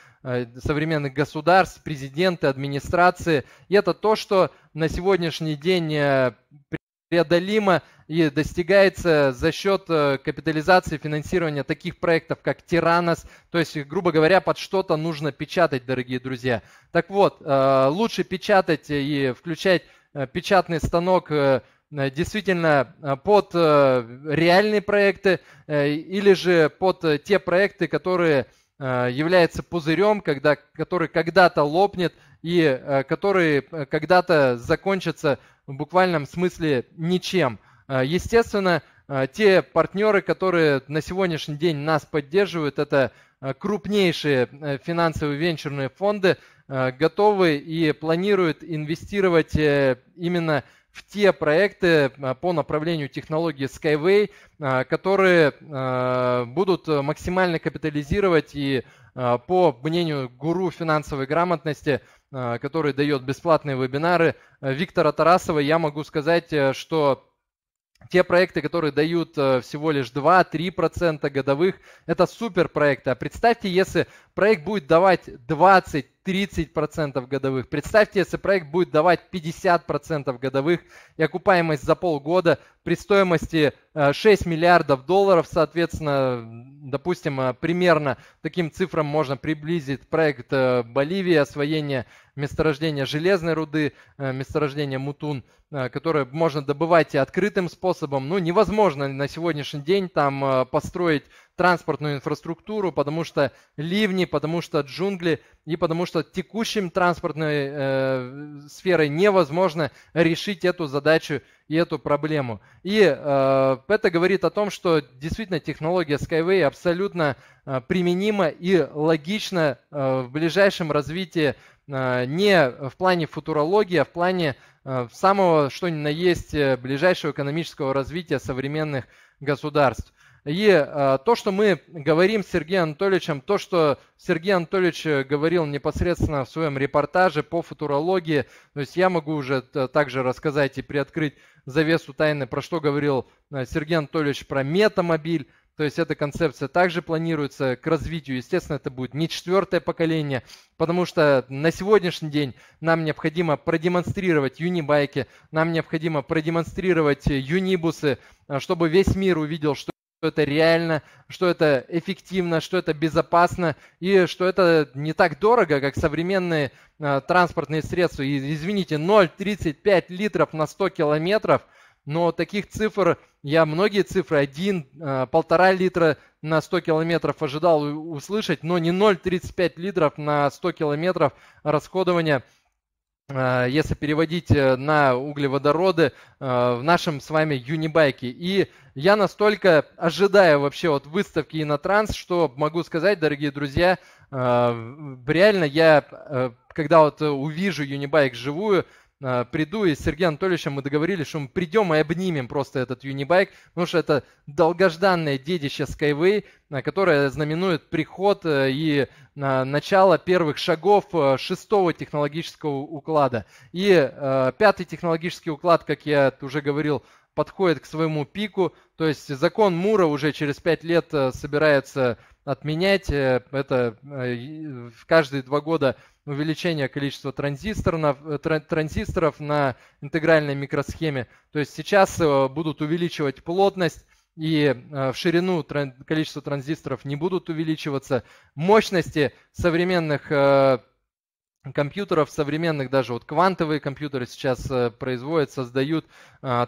современных государств, президенты, администрации. И это то, что на сегодняшний день преодолимо и достигается за счет э, капитализации финансирования таких проектов, как Тиранос. То есть, грубо говоря, под что-то нужно печатать, дорогие друзья. Так вот, э, лучше печатать и включать э, печатный станок действительно под реальные проекты или же под те проекты, которые являются пузырем, когда, который когда-то лопнет и который когда-то закончится в буквальном смысле ничем. А, естественно, те партнеры, которые на сегодняшний день нас поддерживают, это крупнейшие э, финансовые венчурные фонды, готовы и планируют инвестировать э, именно в те проекты по направлению технологии Skyway, которые будут максимально капитализировать и по мнению гуру финансовой грамотности Э, который дает бесплатные вебинары э, Виктора Тарасова, я могу сказать, э, что те проекты, которые дают всего лишь 2-3% годовых, это супер проекты. А представьте, если проект будет давать 20-30% годовых. Представьте, если проект будет давать 50% годовых и окупаемость за полгода при стоимости 6 миллиардов долларов, соответственно, допустим, примерно таким цифрам можно приблизить проект Боливии, освоение месторождения железной руды, э, месторождения Мутун, э, которое можно добывать и открытым способом. Ну, невозможно на сегодняшний день там э, построить транспортную инфраструктуру, потому что ливни, потому что джунгли и потому что текущим транспортной э, сферой невозможно решить эту задачу и эту проблему. И э, это говорит о том, что действительно технология Skyway абсолютно э, применима и логична э, в ближайшем развитии э, не в плане футурологии, а в плане э, самого, что ни на есть, э, ближайшего экономического развития современных государств. И э, то, что мы говорим с Сергеем Анатольевичем, то, что Сергей Анатольевич э, говорил непосредственно в своем репортаже по футурологии, то есть я могу уже э, также рассказать и приоткрыть завесу тайны, про что говорил Сергей Анатольевич про метамобиль, то есть эта концепция также планируется к развитию. Естественно, это будет не четвертое поколение, потому что на сегодняшний день нам необходимо продемонстрировать юнибайки, нам необходимо продемонстрировать юнибусы, чтобы весь мир увидел, что что это реально, что это эффективно, что это безопасно и что это не так дорого, как современные э, транспортные средства. И, извините, 0,35 литров на 100 километров, но таких цифр, я многие цифры, 1, э, полтора литра на 100 километров ожидал услышать, но не 0,35 литров на 100 километров расходования – если переводить э, на углеводороды э, в нашем с вами юнибайке. И я настолько ожидаю вообще вот выставки Инотранс, что могу сказать, дорогие друзья, реально я, когда вот увижу юнибайк живую, приду и с Сергеем Анатольевичем мы договорились, что мы придем и обнимем просто этот юнибайк, потому что это долгожданное детище Skyway, а, которое знаменует приход э, и а, начало первых шагов э, шестого технологического уклада. И пятый технологический уклад, как я уже говорил, подходит к своему пику, то есть закон Мура уже через пять лет э, собирается отменять. Это в каждые два года увеличение количества транзисторов, э, транзисторов на интегральной микросхеме. То есть сейчас э, будут увеличивать плотность и э, в ширину количество транзисторов не будут увеличиваться. Мощности современных компьютеров современных, даже вот квантовые компьютеры сейчас производят, создают,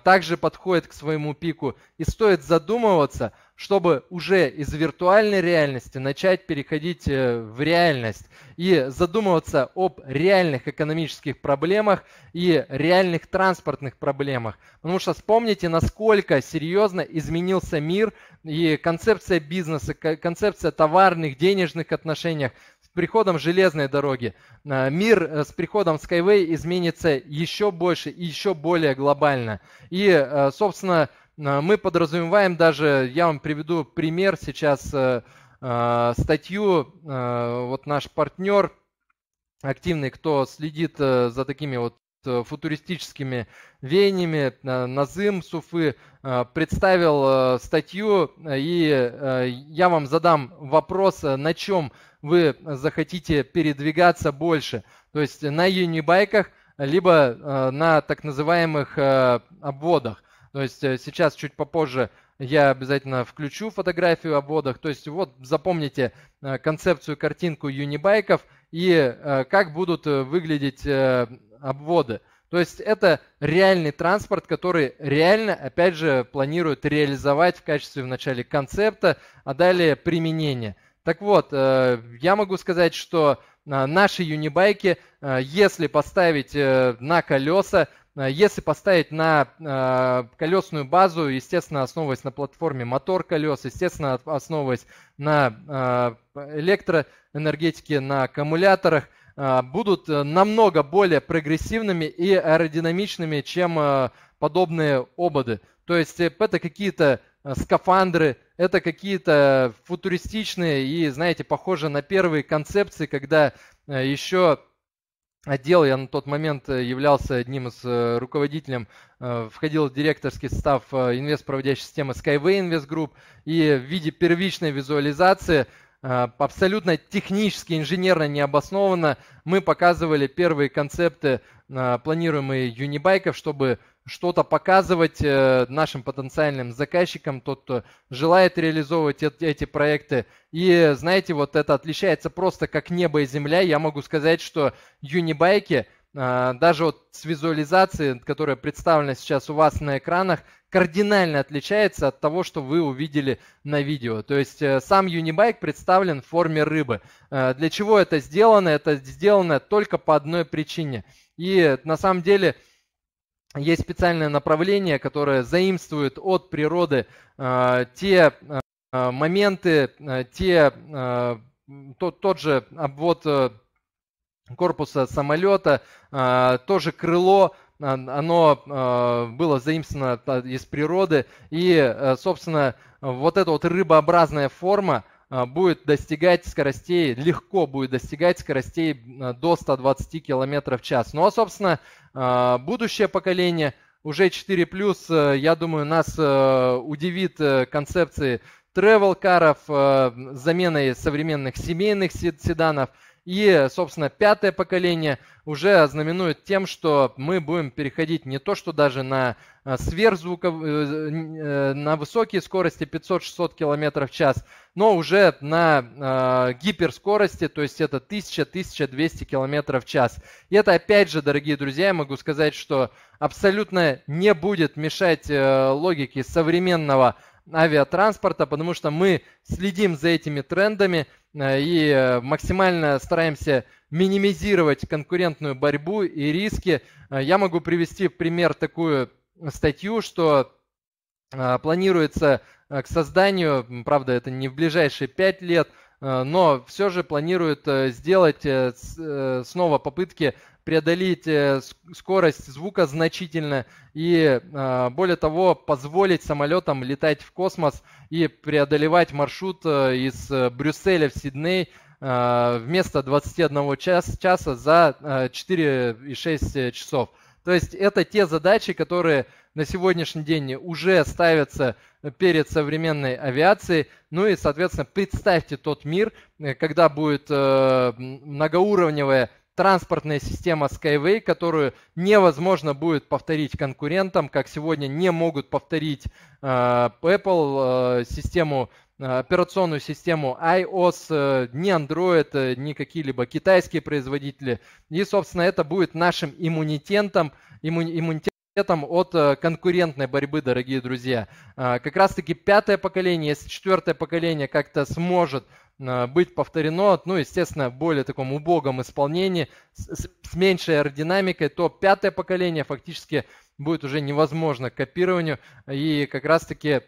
также подходят к своему пику. И стоит задумываться, чтобы уже из виртуальной реальности начать переходить э, в реальность и задумываться об реальных экономических проблемах и реальных транспортных проблемах. Потому что вспомните, насколько серьезно изменился мир и концепция бизнеса, концепция товарных, денежных отношениях приходом железной дороги. Э, мир э, с приходом Skyway изменится еще больше и еще более глобально. И, собственно, а, мы подразумеваем даже, я вам приведу пример сейчас, э, статью, вот наш партнер активный, кто следит э, за такими вот э, футуристическими веяниями, Назым Суфы, представил статью, и я вам задам вопрос, на чем вы захотите передвигаться больше, то есть на юнибайках, либо на так называемых обводах. То есть э, сейчас чуть попозже я обязательно включу фотографию обводах. То есть вот запомните э, концепцию, картинку юнибайков и э, как будут выглядеть обводы. То есть это реальный транспорт, который реально, опять же, планируют реализовать в качестве вначале концепта, а далее применения. Так вот, я могу сказать, что наши юнибайки, если поставить на колеса, Э, если поставить на э, колесную базу, естественно, основываясь на платформе мотор колес, естественно, основываясь на э, электроэнергетике, на аккумуляторах, будут намного более прогрессивными и аэродинамичными, чем подобные ободы. То есть это какие-то скафандры, это какие-то футуристичные и, знаете, похожи на первые концепции, когда еще отдел, я на тот момент э, являлся одним из э, руководителем, э, входил в директорский состав инвест-проводящей системы Skyway Invest Group, и в виде первичной визуализации абсолютно технически, инженерно необоснованно мы показывали первые концепты планируемые юнибайков, чтобы что-то показывать э, нашим потенциальным заказчикам, тот, кто желает реализовывать эти проекты. И знаете, вот это отличается просто как небо и земля. Я могу сказать, что юнибайки даже вот с визуализацией, которая представлена сейчас у вас на экранах, кардинально отличается от того, что вы увидели на видео. То есть э, сам Unibike представлен в форме рыбы. Э, для чего это сделано? Это сделано только по одной причине. И на самом деле есть специальное направление, которое заимствует от природы э, те моменты, те, тот, тот же обвод корпуса самолета, то же крыло, оно а, было заимствовано из природы, и, собственно, вот эта вот рыбообразная форма а, будет достигать скоростей, легко будет достигать скоростей а, до 120 км в час. Ну а, собственно, будущее поколение, уже 4+, я думаю, нас удивит концепции travel-каров, заменой современных семейных седанов – и, собственно, пятое поколение уже знаменует тем, что мы будем переходить не то, что даже на э, сверхзвуков, э, э, на высокие скорости 500-600 км в час, но уже на гиперскорости, то есть это 1000-1200 км в час. И это опять же, дорогие друзья, я могу сказать, что абсолютно не будет мешать логике современного авиатранспорта, потому что мы следим за этими трендами э, и э, максимально стараемся минимизировать конкурентную борьбу и риски. Э, я могу привести в пример такую статью, что планируется к созданию, правда, это не в ближайшие пять лет, но все же планируют сделать снова попытки преодолеть э, скорость звука значительно и, а, более того, позволить самолетам летать в космос и преодолевать маршрут э, из э, Брюсселя в Сидней вместо 21 час, часа за 4,6 часов. То есть это те задачи, которые на сегодняшний день уже ставятся перед современной авиацией. Ну и, соответственно, представьте тот мир, когда будет многоуровневая транспортная система Skyway, которую невозможно будет повторить конкурентам, как сегодня не могут повторить э, Apple э, систему э, операционную систему iOS, ни Android, ни какие-либо китайские производители. И, собственно, это будет нашим иммунитетом, иммунитетом от конкурентной борьбы, дорогие друзья. Как раз-таки пятое поколение, если четвертое поколение как-то сможет Э, быть повторено, ну, естественно, в более таком убогом исполнении, с, с меньшей аэродинамикой, то пятое поколение фактически будет уже невозможно к копированию. И как раз-таки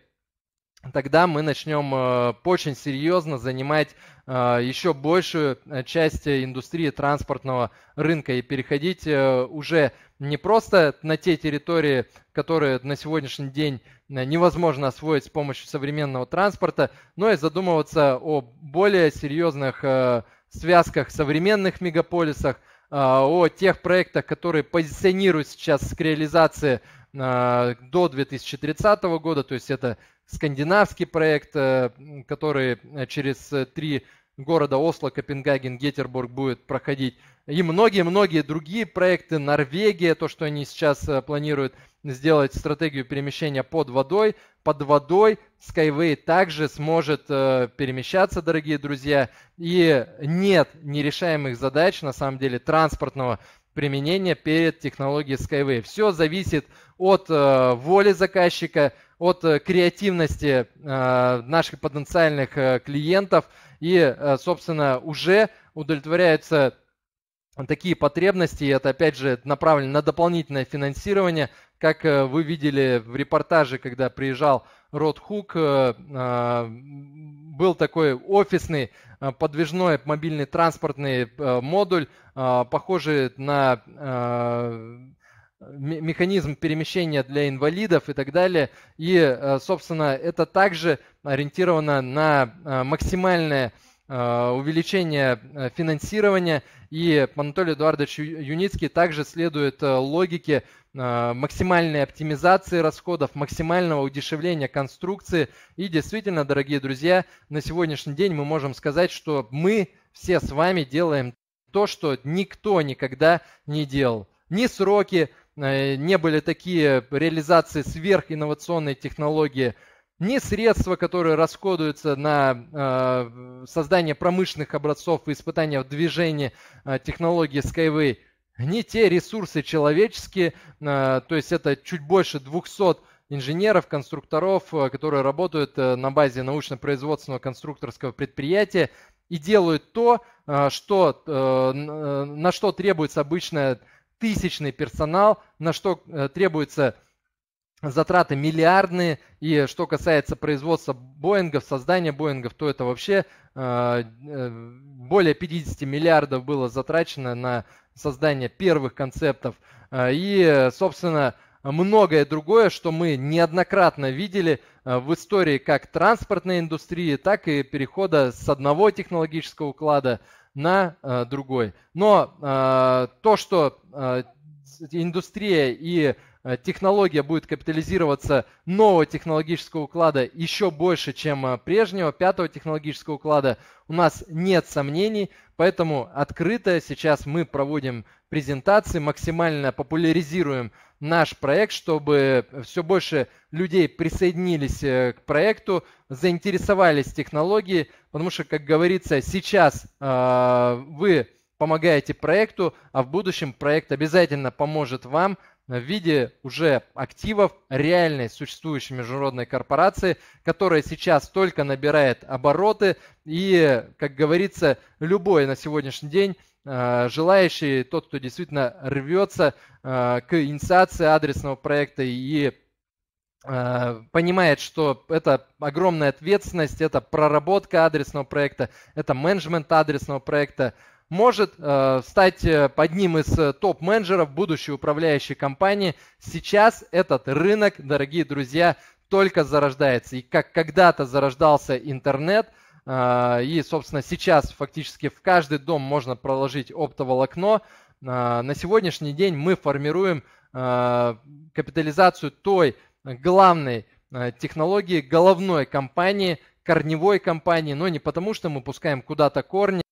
тогда мы начнем э, очень серьезно занимать э, еще большую часть индустрии транспортного рынка и переходить уже не просто на те территории, которые на сегодняшний день э, невозможно освоить с помощью современного транспорта, но и задумываться о более серьезных э, связках современных мегаполисах, э, о тех проектах, которые позиционируют сейчас к реализации до 2030 года, то есть это скандинавский проект, который через три города Осло, Копенгаген, Гетербург будет проходить. И многие-многие другие проекты, Норвегия, то, что они сейчас э, планируют сделать стратегию перемещения под водой, под водой Skyway также сможет э, перемещаться, дорогие друзья, и нет нерешаемых задач, на самом деле, транспортного применения перед технологией Skyway. Все зависит от э, воли заказчика, от э, креативности э, наших потенциальных э, клиентов и, собственно, уже удовлетворяются такие потребности, и это опять же направлено на дополнительное финансирование. Как вы видели в репортаже, когда приезжал Род Хук, был такой офисный подвижной мобильный транспортный модуль, похожий на механизм перемещения для инвалидов и так далее. И, собственно, это также ориентировано на максимальное увеличение финансирования и Анатолий Эдуардович Юницкий также следует э, логике э, максимальной оптимизации расходов, максимального удешевления конструкции. И действительно, дорогие друзья, на сегодняшний день мы можем сказать, что мы все с вами делаем то, что никто никогда не делал. Ни сроки э, не были такие реализации сверхинновационной технологии – ни средства, которые расходуются на э, создание промышленных образцов и испытания в движении э, технологии Skyway, ни те ресурсы человеческие, то есть это чуть больше 200 инженеров, конструкторов, которые работают на базе научно-производственного конструкторского предприятия и делают то, что, на что требуется обычно тысячный персонал, на что требуется затраты миллиардные. И что касается производства Боингов, создания Боингов, то это вообще э, э, более 50 миллиардов было затрачено на создание первых концептов. Э, и, собственно, многое другое, что мы неоднократно видели в истории как транспортной индустрии, так и перехода с одного технологического уклада на другой. Но то, что индустрия и Э, технология будет капитализироваться нового технологического уклада еще больше, чем э, прежнего, пятого технологического уклада, у нас нет сомнений, поэтому открыто сейчас мы проводим презентации, максимально популяризируем наш проект, чтобы все больше людей присоединились э, к проекту, заинтересовались технологией, потому что, как говорится, сейчас э, вы помогаете проекту, а в будущем проект обязательно поможет вам – в виде уже активов реальной существующей международной корпорации, которая сейчас только набирает обороты. И, как говорится, любой на сегодняшний день э, желающий, тот, кто действительно рвется э, к инициации адресного проекта и э, понимает, что это огромная ответственность, это проработка адресного проекта, это менеджмент адресного проекта, может э, стать э, одним из э, топ-менеджеров будущей управляющей компании. Сейчас этот рынок, дорогие друзья, только зарождается. И как когда-то зарождался интернет, э, и, собственно, сейчас фактически в каждый дом можно проложить оптоволокно, на сегодняшний день мы формируем капитализацию той главной технологии головной компании, корневой компании, но не потому, что мы пускаем куда-то корни,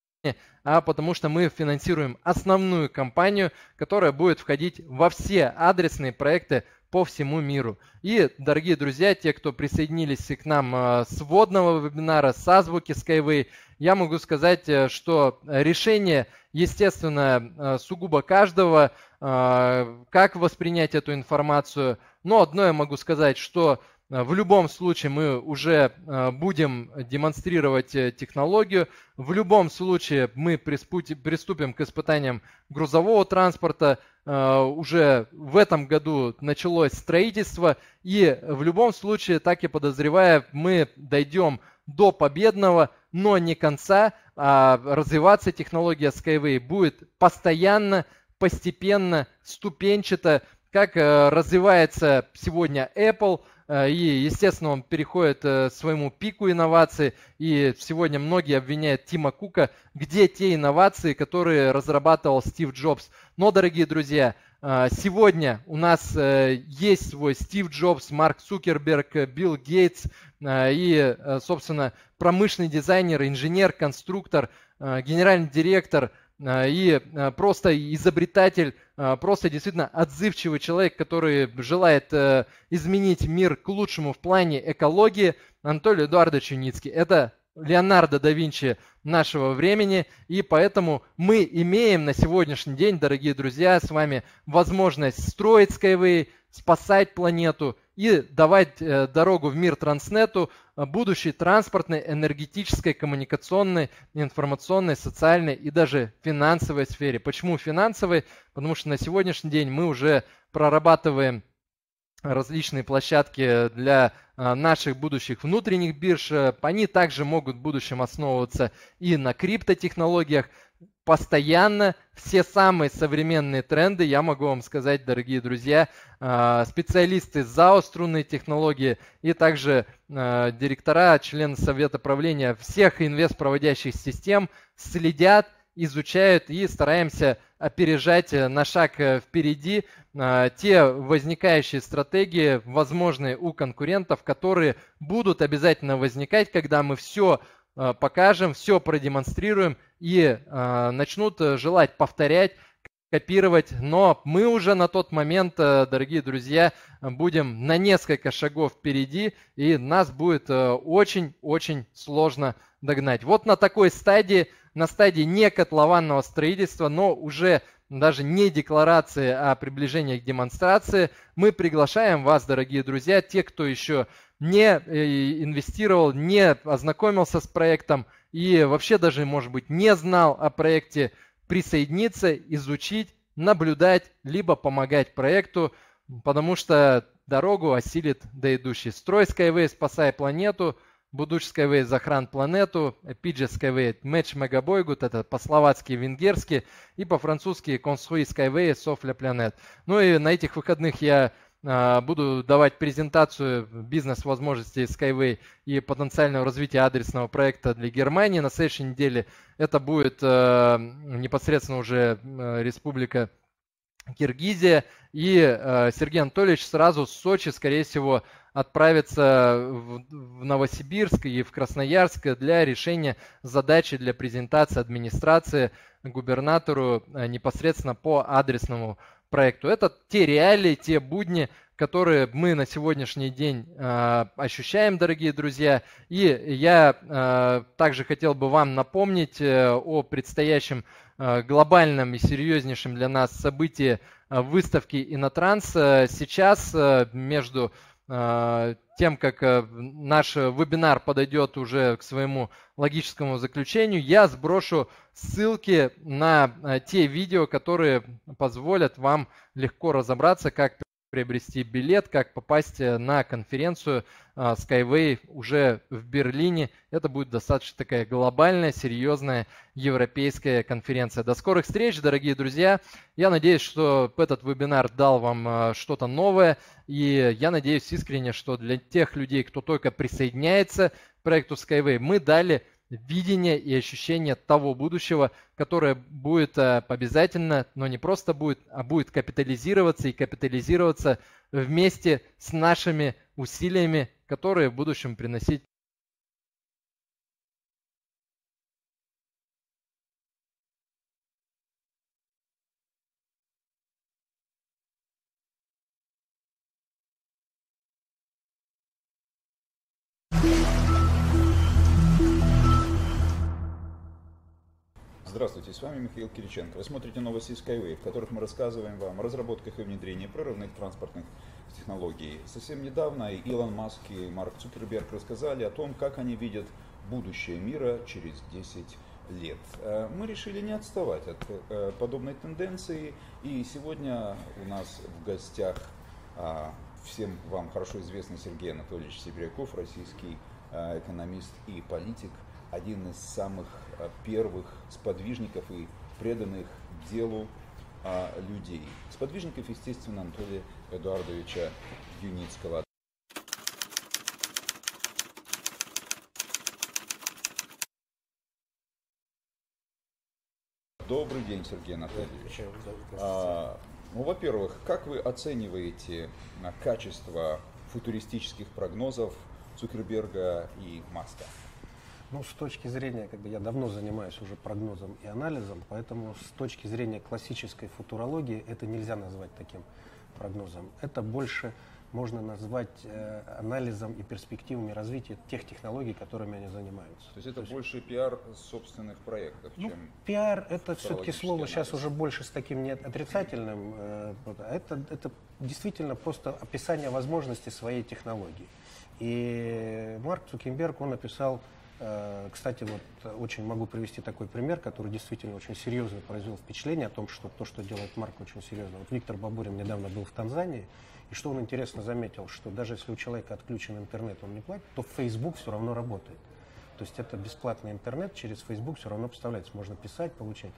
а потому что мы финансируем основную компанию, которая будет входить во все адресные проекты по всему миру. И, дорогие друзья, те, кто присоединились к нам э, с вводного вебинара, с азбуки Skyway, я могу сказать, э, что решение, естественно, э, сугубо каждого, как воспринять эту информацию. Но одно я могу сказать, что в любом случае мы уже э, будем демонстрировать э, технологию. В любом случае мы приступим к испытаниям грузового транспорта. Уже в этом году началось строительство. И в любом случае, так и подозревая, мы дойдем до победного, но не конца. А развиваться технология Skyway будет постоянно, постепенно, ступенчато, как развивается сегодня Apple – Э, и, естественно, он переходит к своему пику инноваций. И сегодня многие обвиняют Тима Кука, где те инновации, которые разрабатывал Стив Джобс. Но, дорогие друзья, э, сегодня у нас э, есть свой Стив Джобс, Марк Цукерберг, Билл Гейтс и, собственно, промышленный дизайнер, инженер, конструктор, генеральный директор – и а, просто изобретатель, а, просто действительно отзывчивый человек, который желает э, изменить мир к лучшему в плане экологии, Анатолий Эдуардович Юницкий. Это Леонардо да Винчи нашего времени, и поэтому мы имеем на сегодняшний день, дорогие друзья, с вами возможность строить Skyway, спасать планету и давать э, дорогу в мир Транснету, э, будущей транспортной, энергетической, коммуникационной, информационной, социальной и даже финансовой сфере. Почему финансовой? Потому что на сегодняшний день мы уже прорабатываем различные площадки для э, наших будущих внутренних бирж. Они также могут в будущем основываться и на криптотехнологиях постоянно все самые современные тренды, я могу вам сказать, дорогие друзья, а, специалисты ЗАО струнные технологии и также а, директора, члены совета правления всех инвест-проводящих систем следят, изучают и стараемся опережать э, на шаг э, впереди а, те возникающие стратегии, возможные у конкурентов, которые будут обязательно возникать, когда мы все покажем, все продемонстрируем и э, начнут э, желать повторять, копировать, но мы уже на тот момент, дорогие друзья, будем на несколько шагов впереди, и нас будет очень-очень сложно догнать. Вот на такой стадии, на стадии не котлованного строительства, но уже даже не декларации о приближении к демонстрации. Мы приглашаем вас, дорогие друзья, те, кто еще не э, инвестировал, не ознакомился с проектом и вообще даже, может быть, не знал о проекте, присоединиться, изучить, наблюдать, либо помогать проекту, потому что дорогу осилит до идущий. Строй Skyway, спасай планету – Будуч Skyway захран планету, Пиджи Skyway Меч Мегабойгут, это по-словацки венгерски, и по-французски Консуи Skyway Софля Планет. Ну и на этих выходных я а, буду давать презентацию бизнес-возможностей Skyway и потенциального развития адресного проекта для Германии. На следующей неделе это будет а, непосредственно уже а, республика Киргизия. И Сергей Анатольевич сразу с Сочи, скорее всего, отправиться в, Новосибирск и в Красноярск для решения задачи для презентации администрации губернатору э, непосредственно по адресному проекту. Это те реалии, те будни, которые мы на сегодняшний день э, ощущаем, дорогие друзья. И я э, также хотел бы вам напомнить э, о предстоящем э, глобальном и серьезнейшем для нас событии э, выставки Инотранс. Э, сейчас э, между тем, как э, наш вебинар подойдет уже к своему логическому заключению, я сброшу ссылки на э, те видео, которые позволят вам легко разобраться, как приобрести билет, как попасть э, на конференцию а, Skyway уже в Берлине. Это будет достаточно такая глобальная, серьезная европейская конференция. До скорых встреч, дорогие друзья. Я надеюсь, что этот вебинар дал вам а, что-то новое. И я надеюсь искренне, что для тех людей, кто только присоединяется к проекту Skyway, мы дали видение и ощущение того будущего, которое будет э, обязательно, но не просто будет, а будет капитализироваться и капитализироваться вместе с нашими усилиями, которые в будущем приносить с вами Михаил Кириченко. Вы смотрите новости Skyway, в которых мы рассказываем вам о разработках и внедрении прорывных транспортных технологий. Совсем недавно Илон Маск и Марк Цукерберг рассказали о том, как они видят будущее мира через 10 лет. Э, мы решили не отставать от э, подобной тенденции, и сегодня у нас в гостях а, всем вам хорошо известный Сергей Анатольевич Сибиряков, российский э, экономист и политик – один из самых первых сподвижников и преданных делу а, людей. Сподвижников, естественно, Анатолия Эдуардовича Юницкого. Добрый день, Сергей Анатольевич. А, ну, во-первых, как вы оцениваете а, качество футуристических прогнозов Цукерберга и Маска? Ну, с точки зрения, как бы я давно занимаюсь уже прогнозом и анализом, поэтому с точки зрения классической футурологии это нельзя назвать таким прогнозом. Это больше можно назвать э, анализом и перспективами развития тех технологий, которами они занимаются. То есть это То есть, больше пиар собственных проектов, ну, чем пиар это все-таки слово анализ. сейчас уже больше с таким не отрицательным. Э, это, это действительно просто описание возможностей своей технологии. И Марк Цукенберг, он написал кстати, вот очень могу привести такой пример, который действительно очень серьезно произвел впечатление о том, что то, что делает Марк, очень серьезно. Вот Виктор Бабурин недавно был в Танзании, и что он интересно заметил, что даже если у человека отключен интернет, он не платит, то Facebook все равно работает. То есть это бесплатный интернет, через Facebook все равно поставляется, можно писать, получать.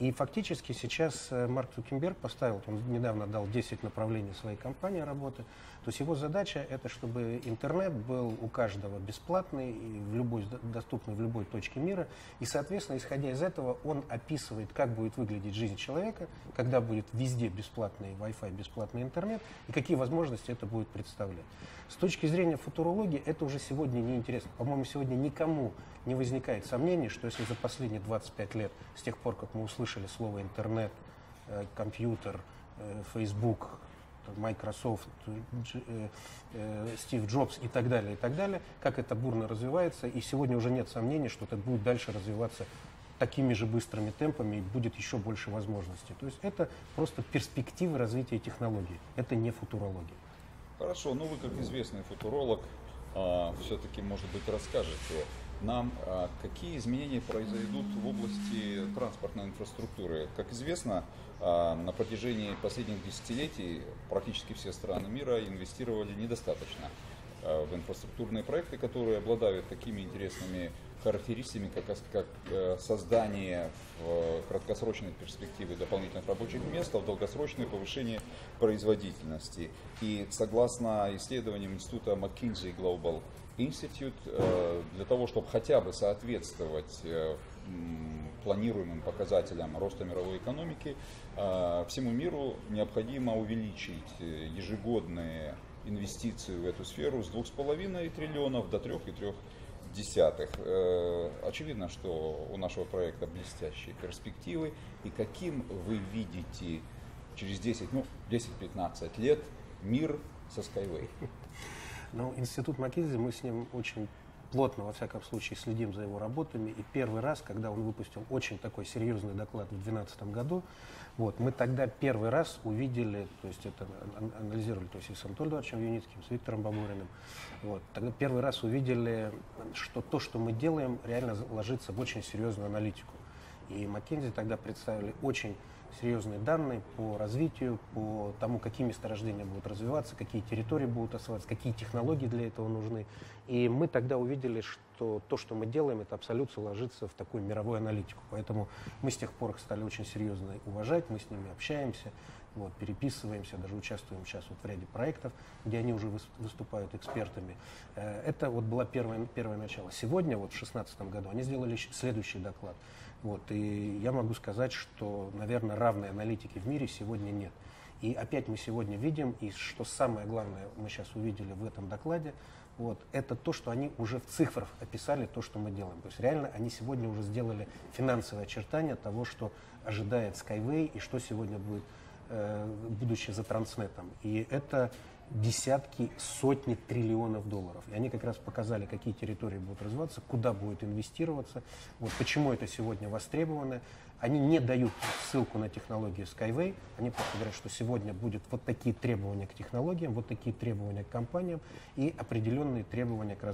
И фактически сейчас э, Марк Цукенберг поставил, он недавно дал 10 направлений своей компании работы, то есть его задача это, чтобы интернет был у каждого бесплатный, и в любой, доступный в любой точке мира. И, соответственно, исходя из этого, он описывает, как будет выглядеть жизнь человека, когда будет везде бесплатный Wi-Fi, бесплатный интернет, и какие возможности это будет представлять. С точки зрения футурологии это уже сегодня неинтересно. По-моему, сегодня никому не возникает сомнений, что если за последние 25 лет, с тех пор, как мы услышали слово интернет, э, компьютер, э, Facebook, Microsoft, э, э, Стив Джобс и так далее, и так далее, как это бурно развивается, и сегодня уже нет сомнений, что это будет дальше развиваться такими же быстрыми темпами будет еще больше возможностей. То есть это просто перспективы развития технологий. Это не футурология. Хорошо, ну вы как известный футуролог, а, все-таки, может быть, расскажете нам, а, какие изменения произойдут в области транспортной инфраструктуры. Как известно, на протяжении последних десятилетий практически все страны мира инвестировали недостаточно а, в инфраструктурные проекты, которые обладают такими интересными характеристиками, как, как э, создание в краткосрочной перспективе дополнительных рабочих мест, а в долгосрочное повышение производительности. И согласно исследованиям института McKinsey Global Institute, э, для того, чтобы хотя бы соответствовать э, планируемым показателям роста мировой экономики, всему миру необходимо увеличить ежегодные инвестиции в эту сферу с 2,5 триллионов до 3,3 десятых. Э, очевидно, что у нашего проекта блестящие перспективы. И каким вы видите через 10, ну, 10-15 лет мир со Skyway? Ну, институт Маккензи, мы с ним очень плотно, во всяком случае, следим за его работами. И первый раз, когда он выпустил очень такой серьезный доклад в 2012 году, вот, мы тогда первый раз увидели, то есть это анализировали, то есть и с Анатолием Эдуардовичем Юницким, с Виктором Бабуриным, вот, тогда первый раз увидели, что то, что мы делаем, реально ложится в очень серьезную аналитику. И Маккензи тогда представили очень серьезные данные по развитию, по тому, какие месторождения будут развиваться, какие территории будут оставаться, какие технологии для этого нужны. И мы тогда увидели, что то, что мы делаем, это абсолютно ложится в такую мировую аналитику. Поэтому мы с тех пор их стали очень серьезно уважать, мы с ними общаемся, вот, переписываемся, даже участвуем сейчас вот в ряде проектов, где они уже выступают экспертами. Э, это вот было первое, первое начало. Сегодня, вот в 2016 году, они сделали следующий доклад. Вот, и я могу сказать, что, наверное, равной аналитики в мире сегодня нет. И опять мы сегодня видим, и что самое главное мы сейчас увидели в этом докладе, вот, это то, что они уже в цифрах описали то, что мы делаем. То есть реально они сегодня уже сделали финансовое очертание того, что ожидает Skyway и что сегодня будет э, будущее за транснетом. И это десятки, сотни триллионов долларов. И они как раз показали, какие территории будут развиваться, куда будет инвестироваться, вот почему это сегодня востребовано. Они не дают ссылку на технологию Skyway, они просто говорят, что сегодня будет вот такие требования к технологиям, вот такие требования к компаниям и определенные требования к развитию